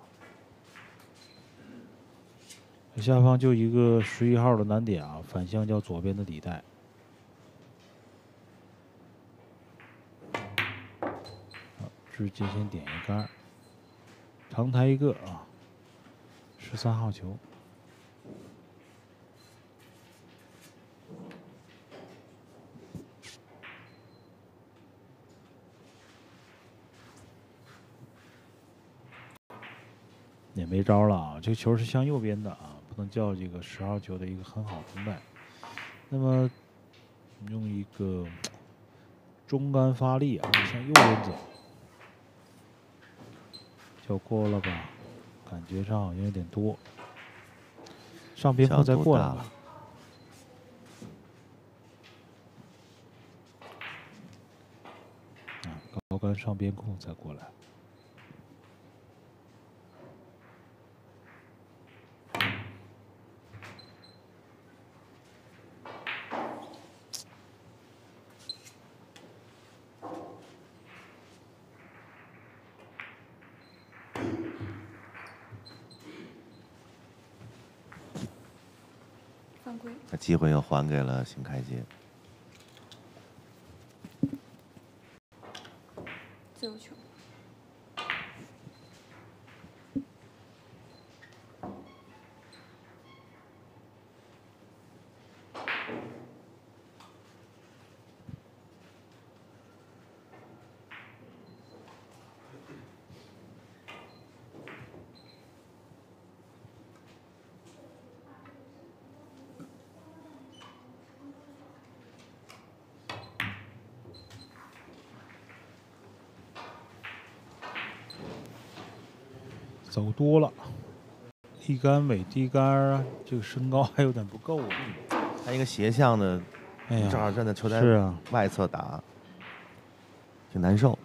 下方就一个十一号的难点啊，反向叫左边的底带。好，直接先点一杆，长台一个啊，十三号球。招了啊！这个球是向右边的啊，不能叫这个十号球的一个很好的中带。那么用一个中杆发力啊，向右边走，叫过了吧？感觉上好像有点多，上边空再过来吧。啊，高杆上边控再过来。那机会又还给了邢开杰。自由球。走多了，立杆尾低杆儿啊，这个身高还有点不够啊。他一个斜向的，哎呀，正好站在球台是啊，外侧打，挺难受。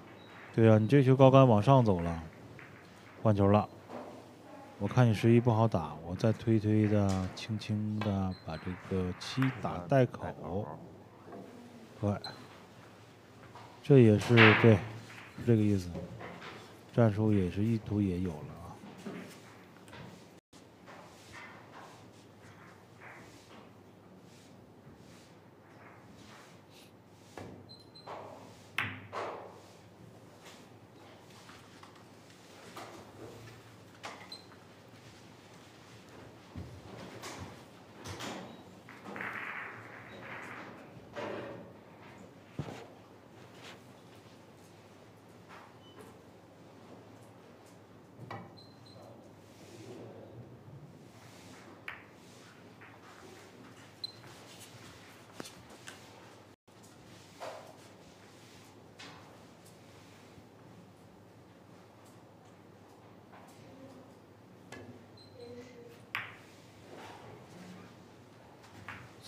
对啊，你这球高杆往上走了，换球了。我看你十一不好打，我再推推的，轻轻的把这个七打带口。对，这也是对，是这个意思。战术也是意图也有了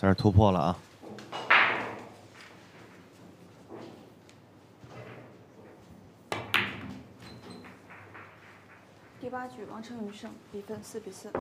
啊。算是突破了啊！第八局，王晨宇胜，比分四比四。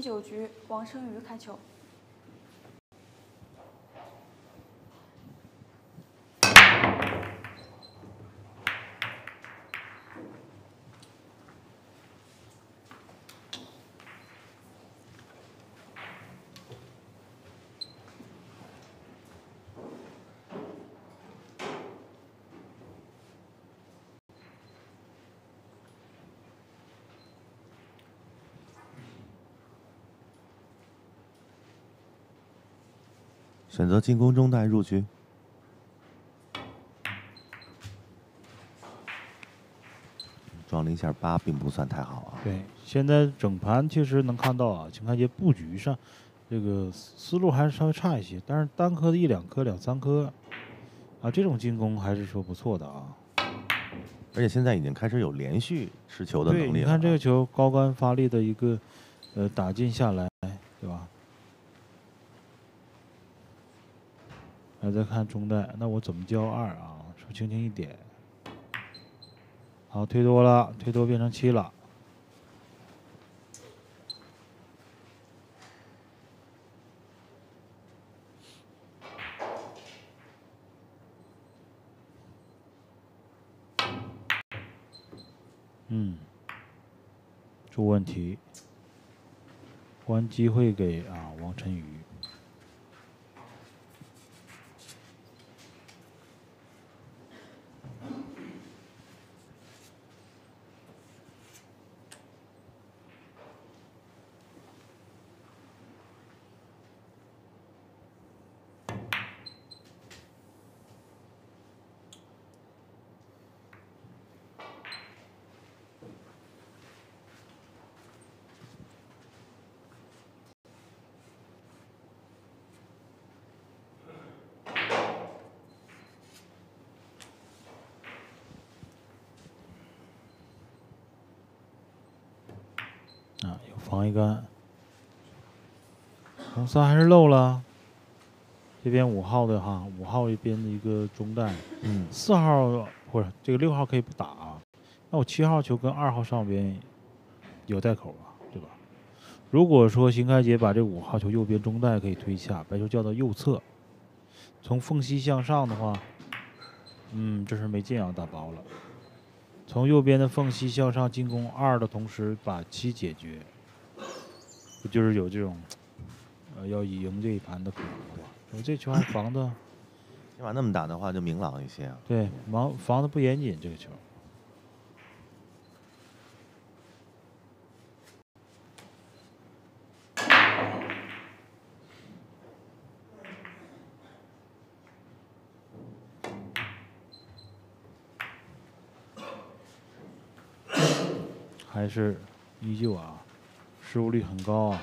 第九局，王生宇开球。选择进攻中带入局，撞了一下八，并不算太好啊。对，现在整盘确实能看到啊，秦开杰布局上这个思路还是稍微差一些，但是单颗的一两颗、两三颗啊，这种进攻还是说不错的啊。而且现在已经开始有连续持球的能力了。你看这个球高杆发力的一个呃打进下来，对吧？再看中袋，那我怎么交二啊？手轻轻一点，好，推多了，推多变成七了。嗯，出问题，关机会给啊王晨宇。啊，有防一杆，红三还是漏了。这边五号的哈，五号这边的一个中袋，嗯，四号不是这个六号可以不打啊。那我七号球跟二号上边有带口啊，对吧？如果说邢开杰把这五号球右边中带可以推下，白球叫到右侧，从缝隙向上的话，嗯，这是没进啊，打包了。从右边的缝隙向上进攻二的同时把七解决，不就是有这种呃要赢这一盘的可能吧？我这球还防的，起码那么打的话就明朗一些啊。对，防防的不严谨这个球。还是依旧啊，失误率很高啊。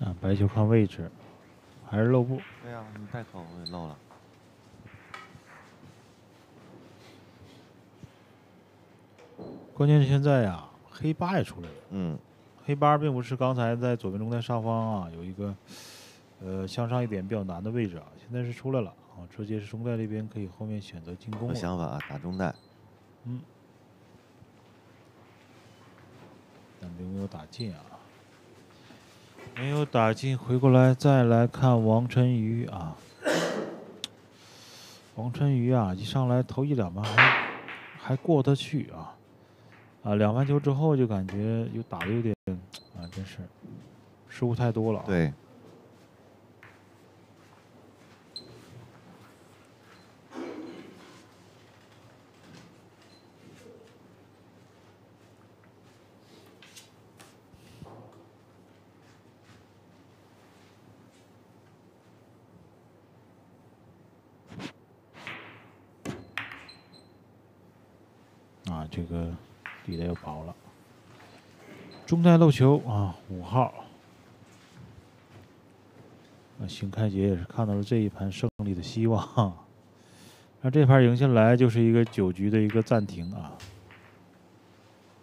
啊，白球看位置，还是漏步。对呀，你带口也漏了。关键是现在呀，黑八也出来了。嗯，黑八并不是刚才在左边中台上方啊，有一个呃向上一点比较难的位置啊，现在是出来了啊，直接是中带这边可以后面选择进攻。有想法啊打中带。嗯。但并没有打进啊，没有打进，回过来再来看王晨宇啊。王晨宇啊，一上来投一两盘还还过得去啊，啊，两盘球之后就感觉又打的有点啊，真是失误太多了。对。这个底的又薄了，中袋漏球啊，五号。那邢开杰也是看到了这一盘胜利的希望，那这盘赢下来就是一个九局的一个暂停啊。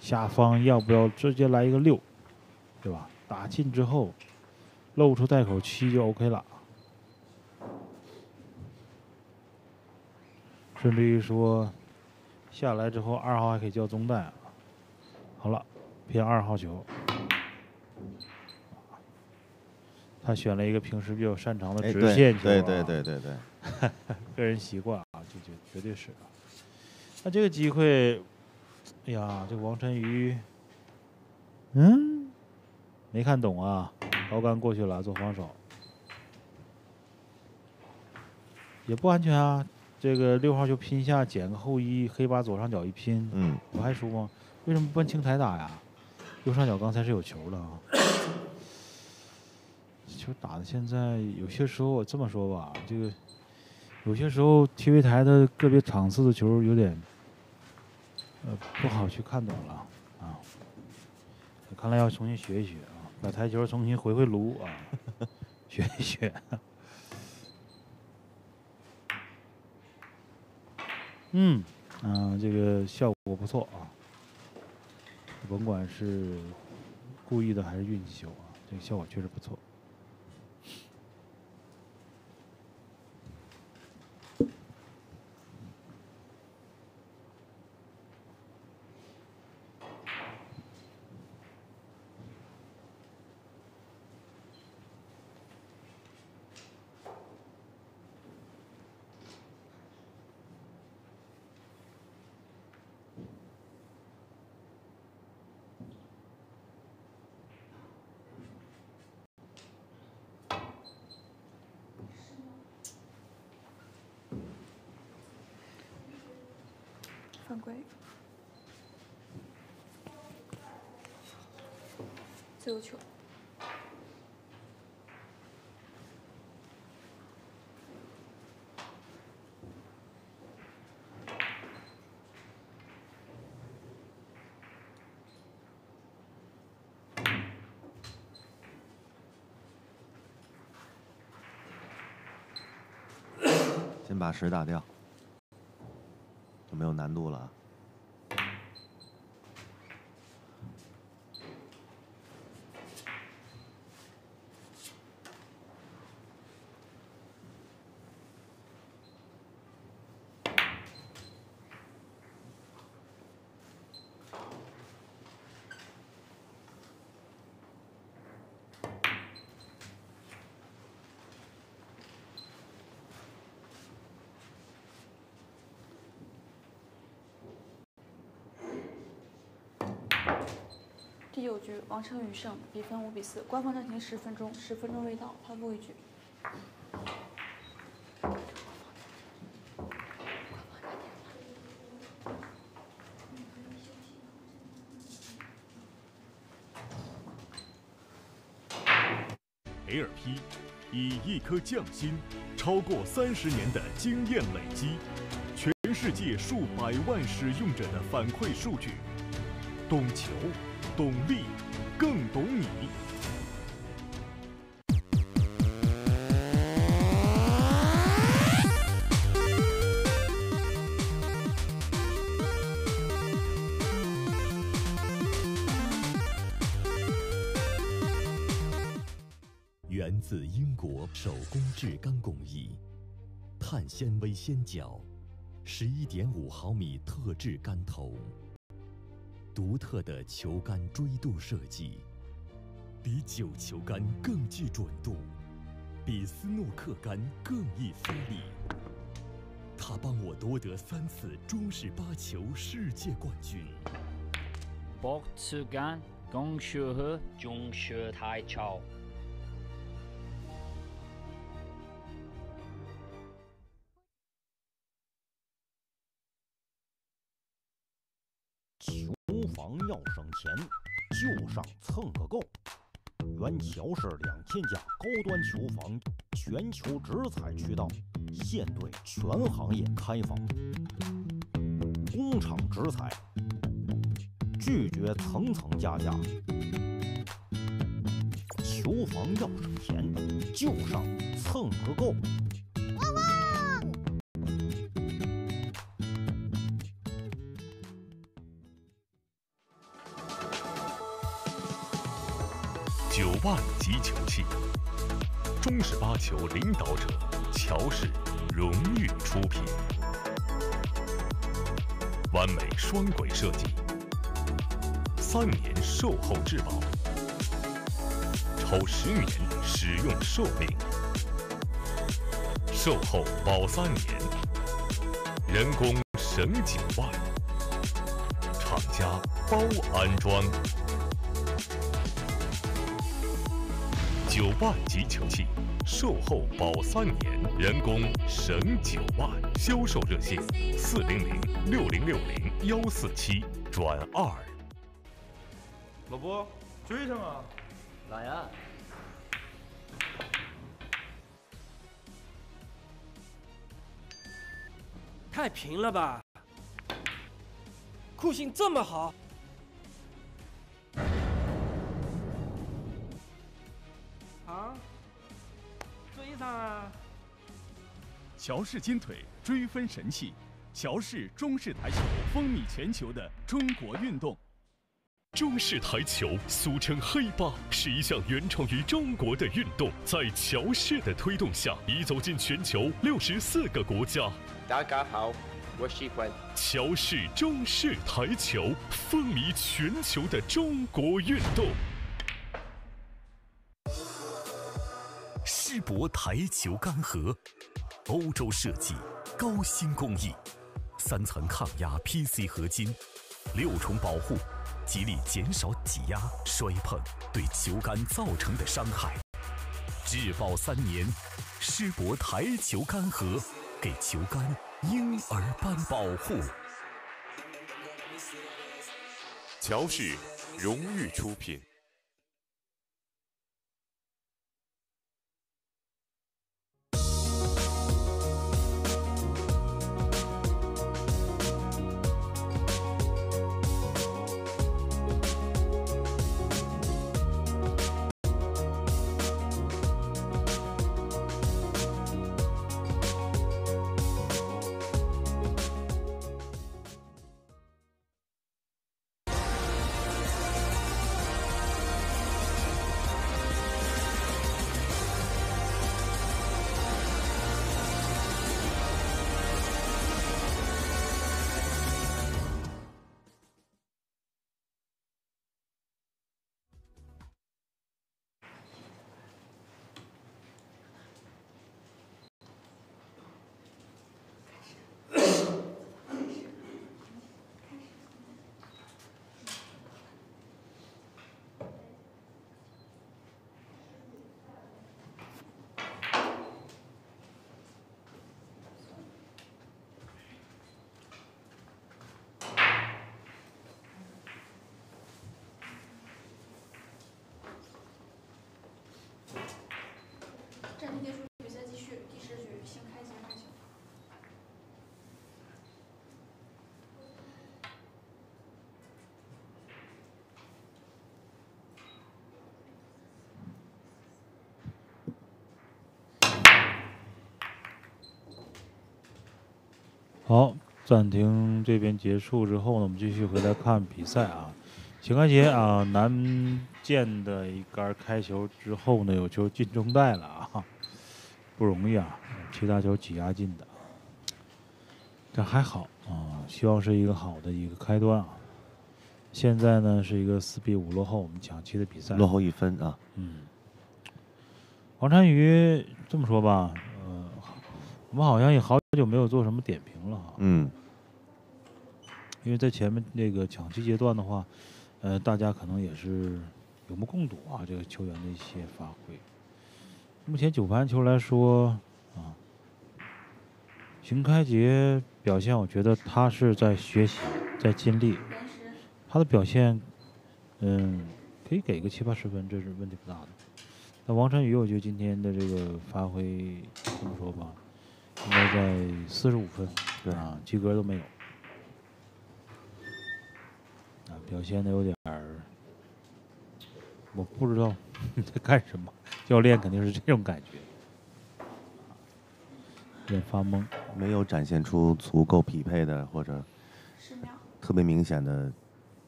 下方要不要直接来一个六，对吧？打进之后露出带口七就 OK 了，甚至于说。下来之后，二号还可以叫中带。好了，偏二号球。他选了一个平时比较擅长的直线球。对对对对对。个人习惯啊，这就绝对是。那这个机会，哎呀，这个王晨宇，嗯，没看懂啊，高杆过去了做防守，也不安全啊。这个六号球拼下，捡个后一，黑八左上角一拼，嗯，我还输吗？为什么不奔青台打呀？右上角刚才是有球的啊，球打的现在有些时候我这么说吧，这个有些时候 TV 台的个别场次的球有点呃不好去看懂了啊，看来要重新学一学啊，把台球重新回回炉啊，学一学。嗯，啊，这个效果不错啊，甭管是故意的还是运气球啊，这个效果确实不错。犯规，自由球。先把十打掉。就没有难度了。第九局，王晨宇胜，比分五比四。官方暂停十分钟，十分钟未到，他不会举。AirP，以一颗匠心，超过三十年的经验累积，全世界数百万使用者的反馈数据，懂球。懂力，更懂你。源自英国手工制钢工艺，碳纤维纤角，十一点五毫米特制杆头，独特的球杆锥度设计，比九球杆更具准度，比斯诺克杆更易发力。他帮我夺得三次中式八球世界冠军。博此杆，刚学会，中学太潮。球房要省钱，就上蹭个够。原桥是两千家高端球房全球直采渠道，现对全行业开放，工厂直采，拒绝层层加价。球房要省钱，就上蹭个够。中式八球领导者乔氏荣誉出品，完美双轨设计，三年售后质保，超十年使用寿命，售后保三年，人工省九万，厂家包安装。九万级球器，售后保三年，人工省九万。销售热线：四零零六零六零幺四七转二。老波，追上啊！来呀！太平了吧？酷性这么好？乔氏金腿追分神器，乔氏中式台球风靡全球的中国运动。中式台球俗称黑八，是一项原创于中国的运动，在乔氏的推动下，已走进全球六十四个国家。大家好，我喜欢乔氏中式台球，风靡全球的中国运动。世博台球杆盒，欧洲设计，高新工艺，三层抗压 PC 合金，六重保护，极力减少挤压、摔碰对球杆造成的伤害。质保三年，施博台球杆盒给球杆婴儿般保护。乔氏荣誉出品。好，暂停这边结束之后呢，我们继续回来看比赛啊。秦开杰啊，南建的一杆开球之后呢，有球进中袋了啊，不容易啊，其他球挤压进的，这还好啊，希望是一个好的一个开端啊。现在呢是一个四比五落后我们抢七的比赛，落后一分啊。嗯，王禅宇这么说吧，呃，我们好像也好久没有做什么点评了啊。嗯，因为在前面那个抢七阶段的话。呃，大家可能也是有目共睹啊，这个球员的一些发挥。目前九盘球来说啊，邢开杰表现，我觉得他是在学习，在尽力。他的表现，嗯，可以给个七八十分，这是问题不大的。那王晨宇，我觉得今天的这个发挥，怎么说吧，应该在四十五分，对啊，及格都没有。表现的有点儿，我不知道 你在干什么。教练肯定是这种感觉，有点发懵，没有展现出足够匹配的或者特别明显的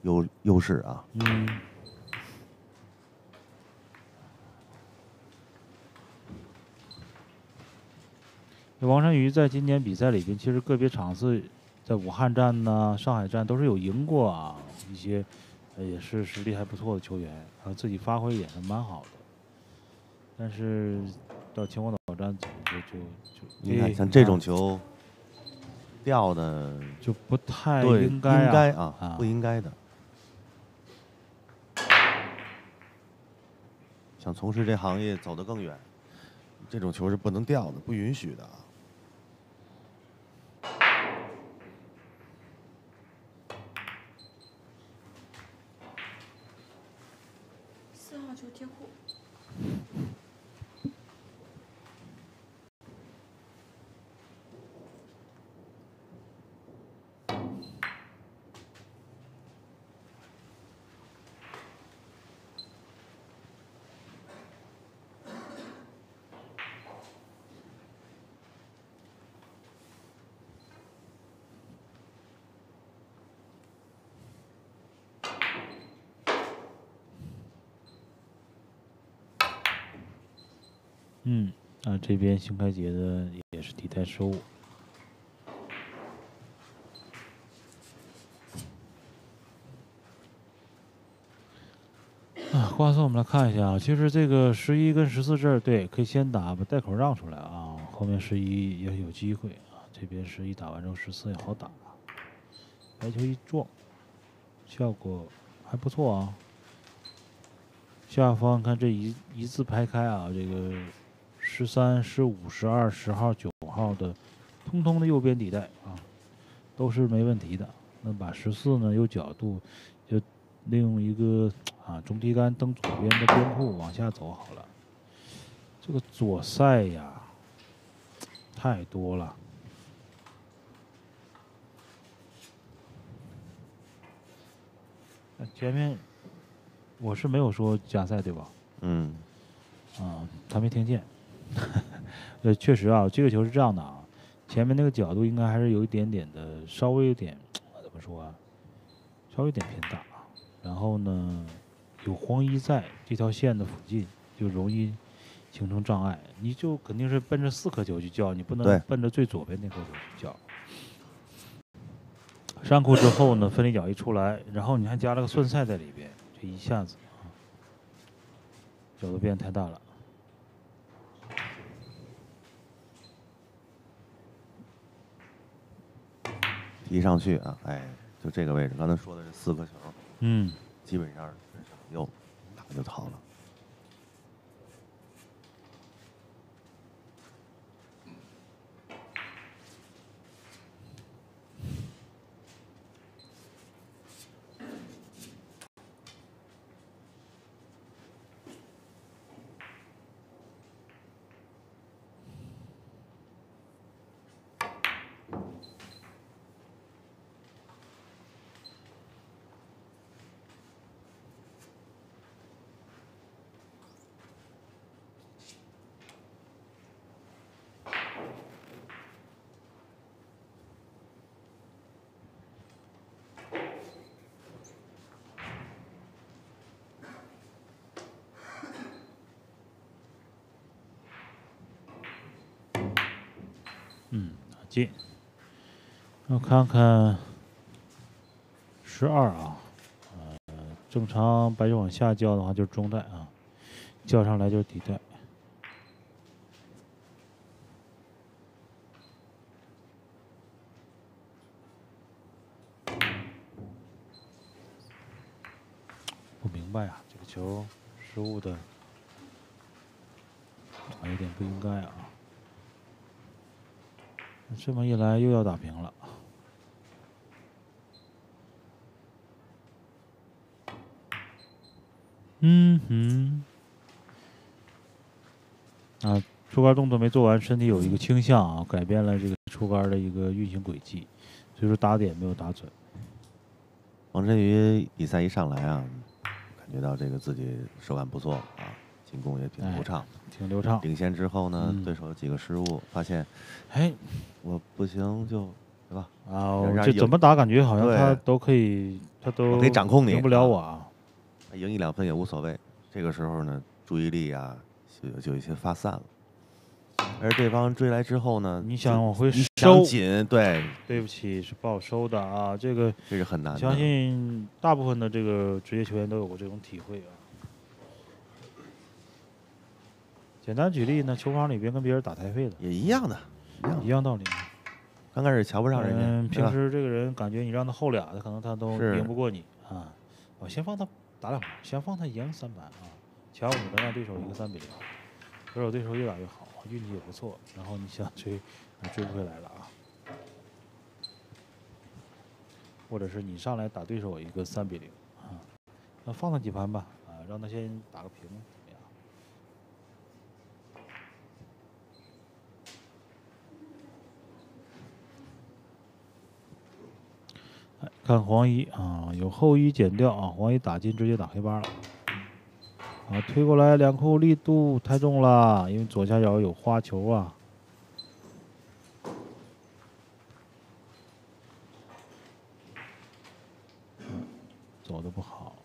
优优势啊。嗯。王晨宇在今年比赛里边，其实个别场次。在武汉站呢，上海站都是有赢过啊，一些也是实力还不错的球员，然后自己发挥也是蛮好的。但是到秦皇岛站怎么就就就？你看像这种球掉的就不太应该啊，不应该的。想从事这行业走得更远，这种球是不能掉的，不允许的。嗯，啊，这边新开节的也是底台失误。啊，话说我们来看一下啊，其实这个十一跟十四这儿，对，可以先打，把带口让出来啊，后面十一也有机会啊。这边十一打完之后，十四也好打。白球一撞，效果还不错啊。下方看这一一字排开啊，这个。十三、十五、十二、十号、九号的，通通的右边底带啊，都是没问题的。那把十四呢，有角度，就利用一个啊中提杆蹬左边的边库往下走好了。这个左塞呀，太多了。前面我是没有说加塞对吧？嗯。啊，他没听见。呃，确实啊，这个球是这样的啊，前面那个角度应该还是有一点点的，稍微有点怎么说啊，稍微有点偏大。然后呢，有黄衣在这条线的附近，就容易形成障碍。你就肯定是奔着四颗球去叫，你不能奔着最左边那颗球去叫。上库之后呢，分离角一出来，然后你还加了个顺赛在里边，这一下子啊，角度变太大了。提上去啊，哎，就这个位置，刚才说的是四颗球，嗯，基本上又打就逃了。进。我看看十二啊，呃，正常白球往下叫的话就是中带啊，叫上来就是底带。不明白啊，这个球失误的，有点不应该啊。这么一来又要打平了。嗯哼，啊，出杆动作没做完，身体有一个倾向啊，改变了这个出杆的一个运行轨迹，所以说打点没有打准。王晨宇比赛一上来啊，感觉到这个自己手感不错啊，进攻也挺流畅，挺流畅。领先之后呢，嗯对手有几个失误，发现，哎，我不行就，对吧？啊，这怎么打？感觉好像对他都可以，他都我可以掌控你赢不了我啊。赢一两分也无所谓。这个时候呢，注意力啊就就有一些发散了。而对方追来之后呢，你想往回一收紧，对，对不起，是不好收的啊，这个这是很难的。相信大部分的这个职业球员都有过这种体会啊。简单举例呢，球房里边跟别人打台费的，也一样的，一样道理。刚开始瞧不上人家，嗯，平时这个人感觉你让他后俩的，可能他都是。赢不过你啊。我先放他打两盘，先放他赢三盘啊，前五的让对手一个三比零，结果对手越打越好，运气也不错，然后你想追，你追不回来了啊。或者是你上来打对手一个三比零啊，那放他几盘吧啊，让他先打个平，怎么样？哎看黄一啊，有后一减掉啊，黄一打进直接打黑八了。啊，推过来两库力度太重了，因为左下角有花球啊。走的不好。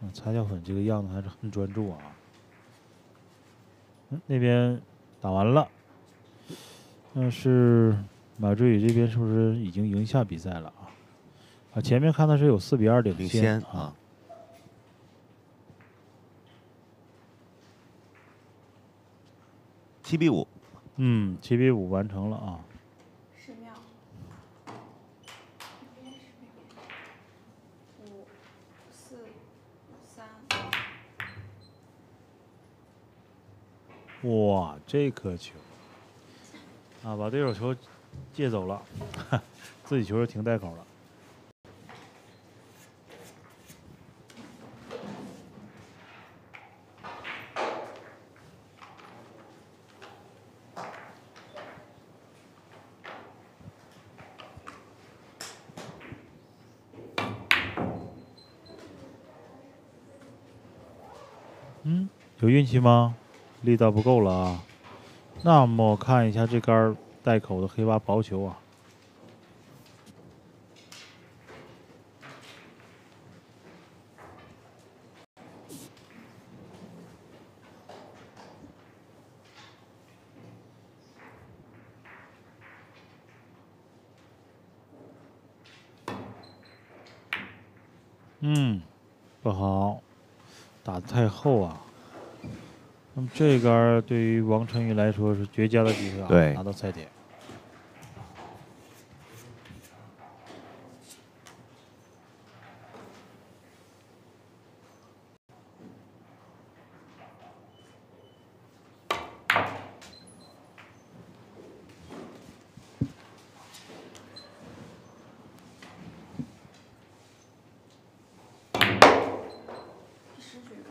嗯，擦脚粉这个样子还是很专注啊。嗯，那边打完了。那是马志宇这边是不是已经赢下比赛了啊？啊，前面看的是有四比二领领先先啊。七比五，嗯，七比五完成了啊。十秒，五、四、三，哇，这颗球啊，把对手球借走了，自己球就停袋口了。嗯，有运气吗？力道不够了啊。那么看一下这杆儿带口的黑八薄球啊。嗯，不好，打得太厚啊。那么这杆对于王晨宇来说是绝佳的机会啊，对拿到赛点。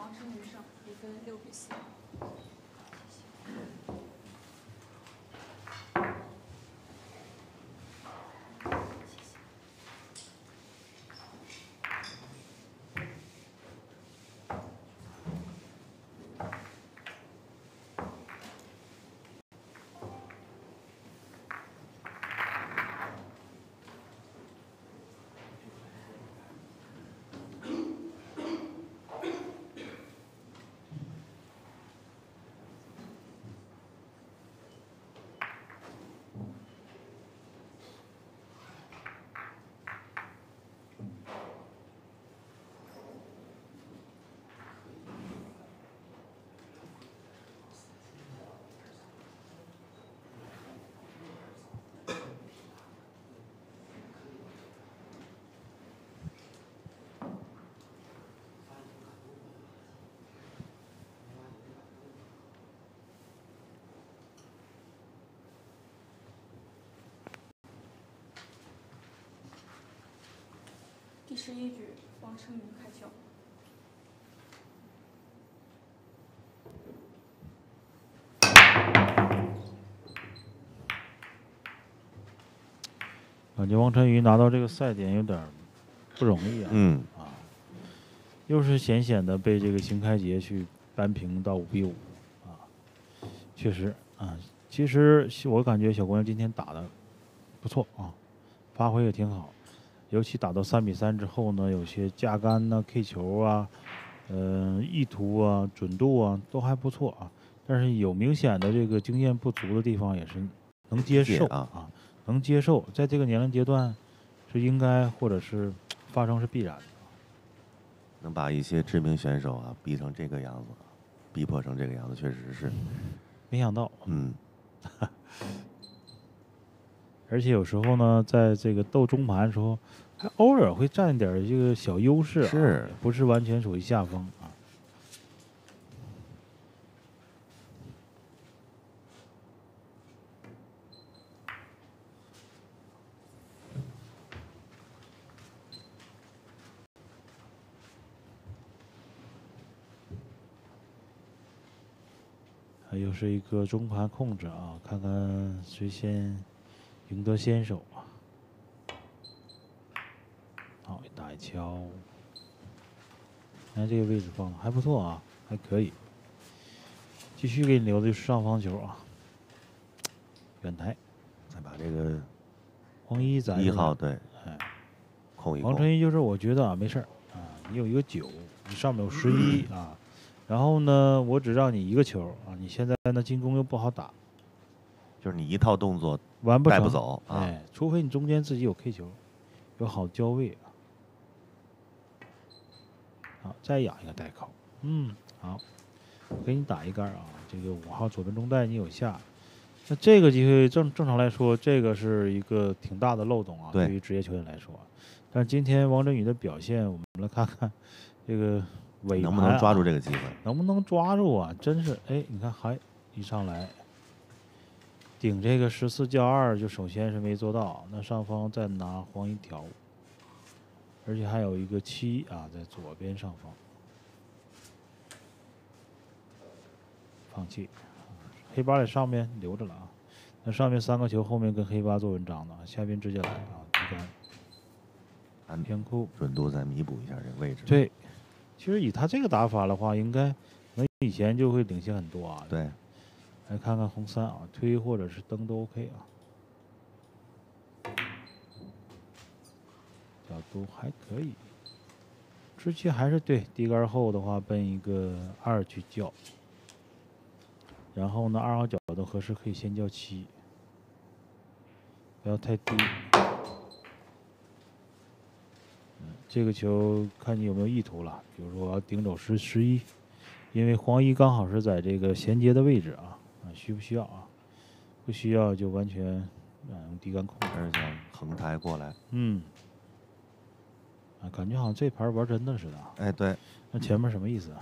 王晨宇胜，比分六比四。第十一局，王成宇开球。感觉王晨宇拿到这个赛点有点不容易啊。嗯。啊，又是险险的被这个邢开杰去扳平到五比五，啊，确实啊，其实我感觉小姑娘今天打的不错啊，发挥也挺好，尤其打到三比三之后呢，有些架杆呐、K 球啊，嗯，意图啊、准度啊都还不错啊，但是有明显的这个经验不足的地方也是能接受啊。能接受，在这个年龄阶段，是应该或者是发生是必然的。能把一些知名选手啊逼成这个样子，逼迫成这个样子，确实是没想到。嗯。而且有时候呢，在这个斗中盘的时候，还偶尔会占点这个小优势，是不是完全属于下风啊？又是一个中盘控制啊，看看谁先赢得先手啊！好，打一敲，看这个位置放的还不错啊，还可以。继续给你留的就是上方球啊，远台，再把这个黄一咱一号对，哎，控一王晨一就是我觉得啊，没事儿啊，你有一个九，你上面有十一啊。然后呢，我只让你一个球啊！你现在呢进攻又不好打，就是你一套动作完不带不走啊！哎，除非你中间自己有 K 球，有好交位啊。好，再养一个带口，嗯，好，我给你打一杆啊！这个五号左边中带你有下，那这个机会正正常来说，这个是一个挺大的漏洞啊，对于职业球员来说。但今天王振宇的表现，我们来看看这个尾。能不能抓住这个机会？能不能抓住啊？真是哎，你看还一上来顶这个十四叫二，就首先是没做到。那上方再拿黄一条，而且还有一个七啊，在左边上方，放弃。黑八在上面留着了啊。那上面三个球后面跟黑八做文章的，下边直接来啊，底杆偏库，准度再弥补一下这个位置。对。其实以他这个打法的话，应该能以前就会领先很多啊。对，来看看红三啊，推或者是蹬都 OK 啊，角度还可以，直接还是对低杆后的话奔一个二去叫，然后呢二号角度合适可以先叫七，不要太低。这个球看你有没有意图了，比如说我要顶走十十一，因为黄一刚好是在这个衔接的位置啊，啊需不需要啊？不需要就完全啊用低杆控，而且横抬过来。嗯，啊感觉好像这盘玩真的似的。哎对，那前面什么意思啊？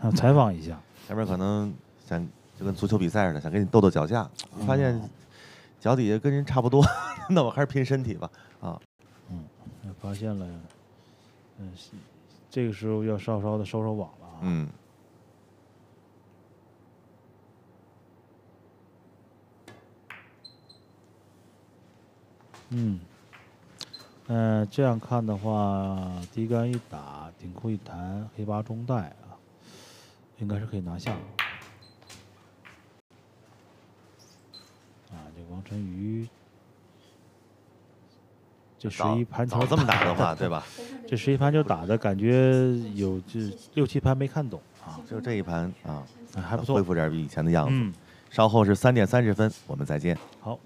啊采访一下，前面可能想就跟足球比赛似的，想跟你斗斗脚架，发现脚底下跟人差不多，那我还是拼身体吧啊。嗯，发现了。嗯，这个时候要稍稍的收收网了啊。嗯。嗯。嗯，这样看的话，低杆一打，顶库一弹，黑八中带啊，应该是可以拿下。啊，这王晨宇。这十一盘球这么打的话，对吧？这十一盘就打的感觉有这六七盘没看懂啊，就这一盘啊，还不错，恢复点比以前的样子。稍后是三点三十分，我们再见。好。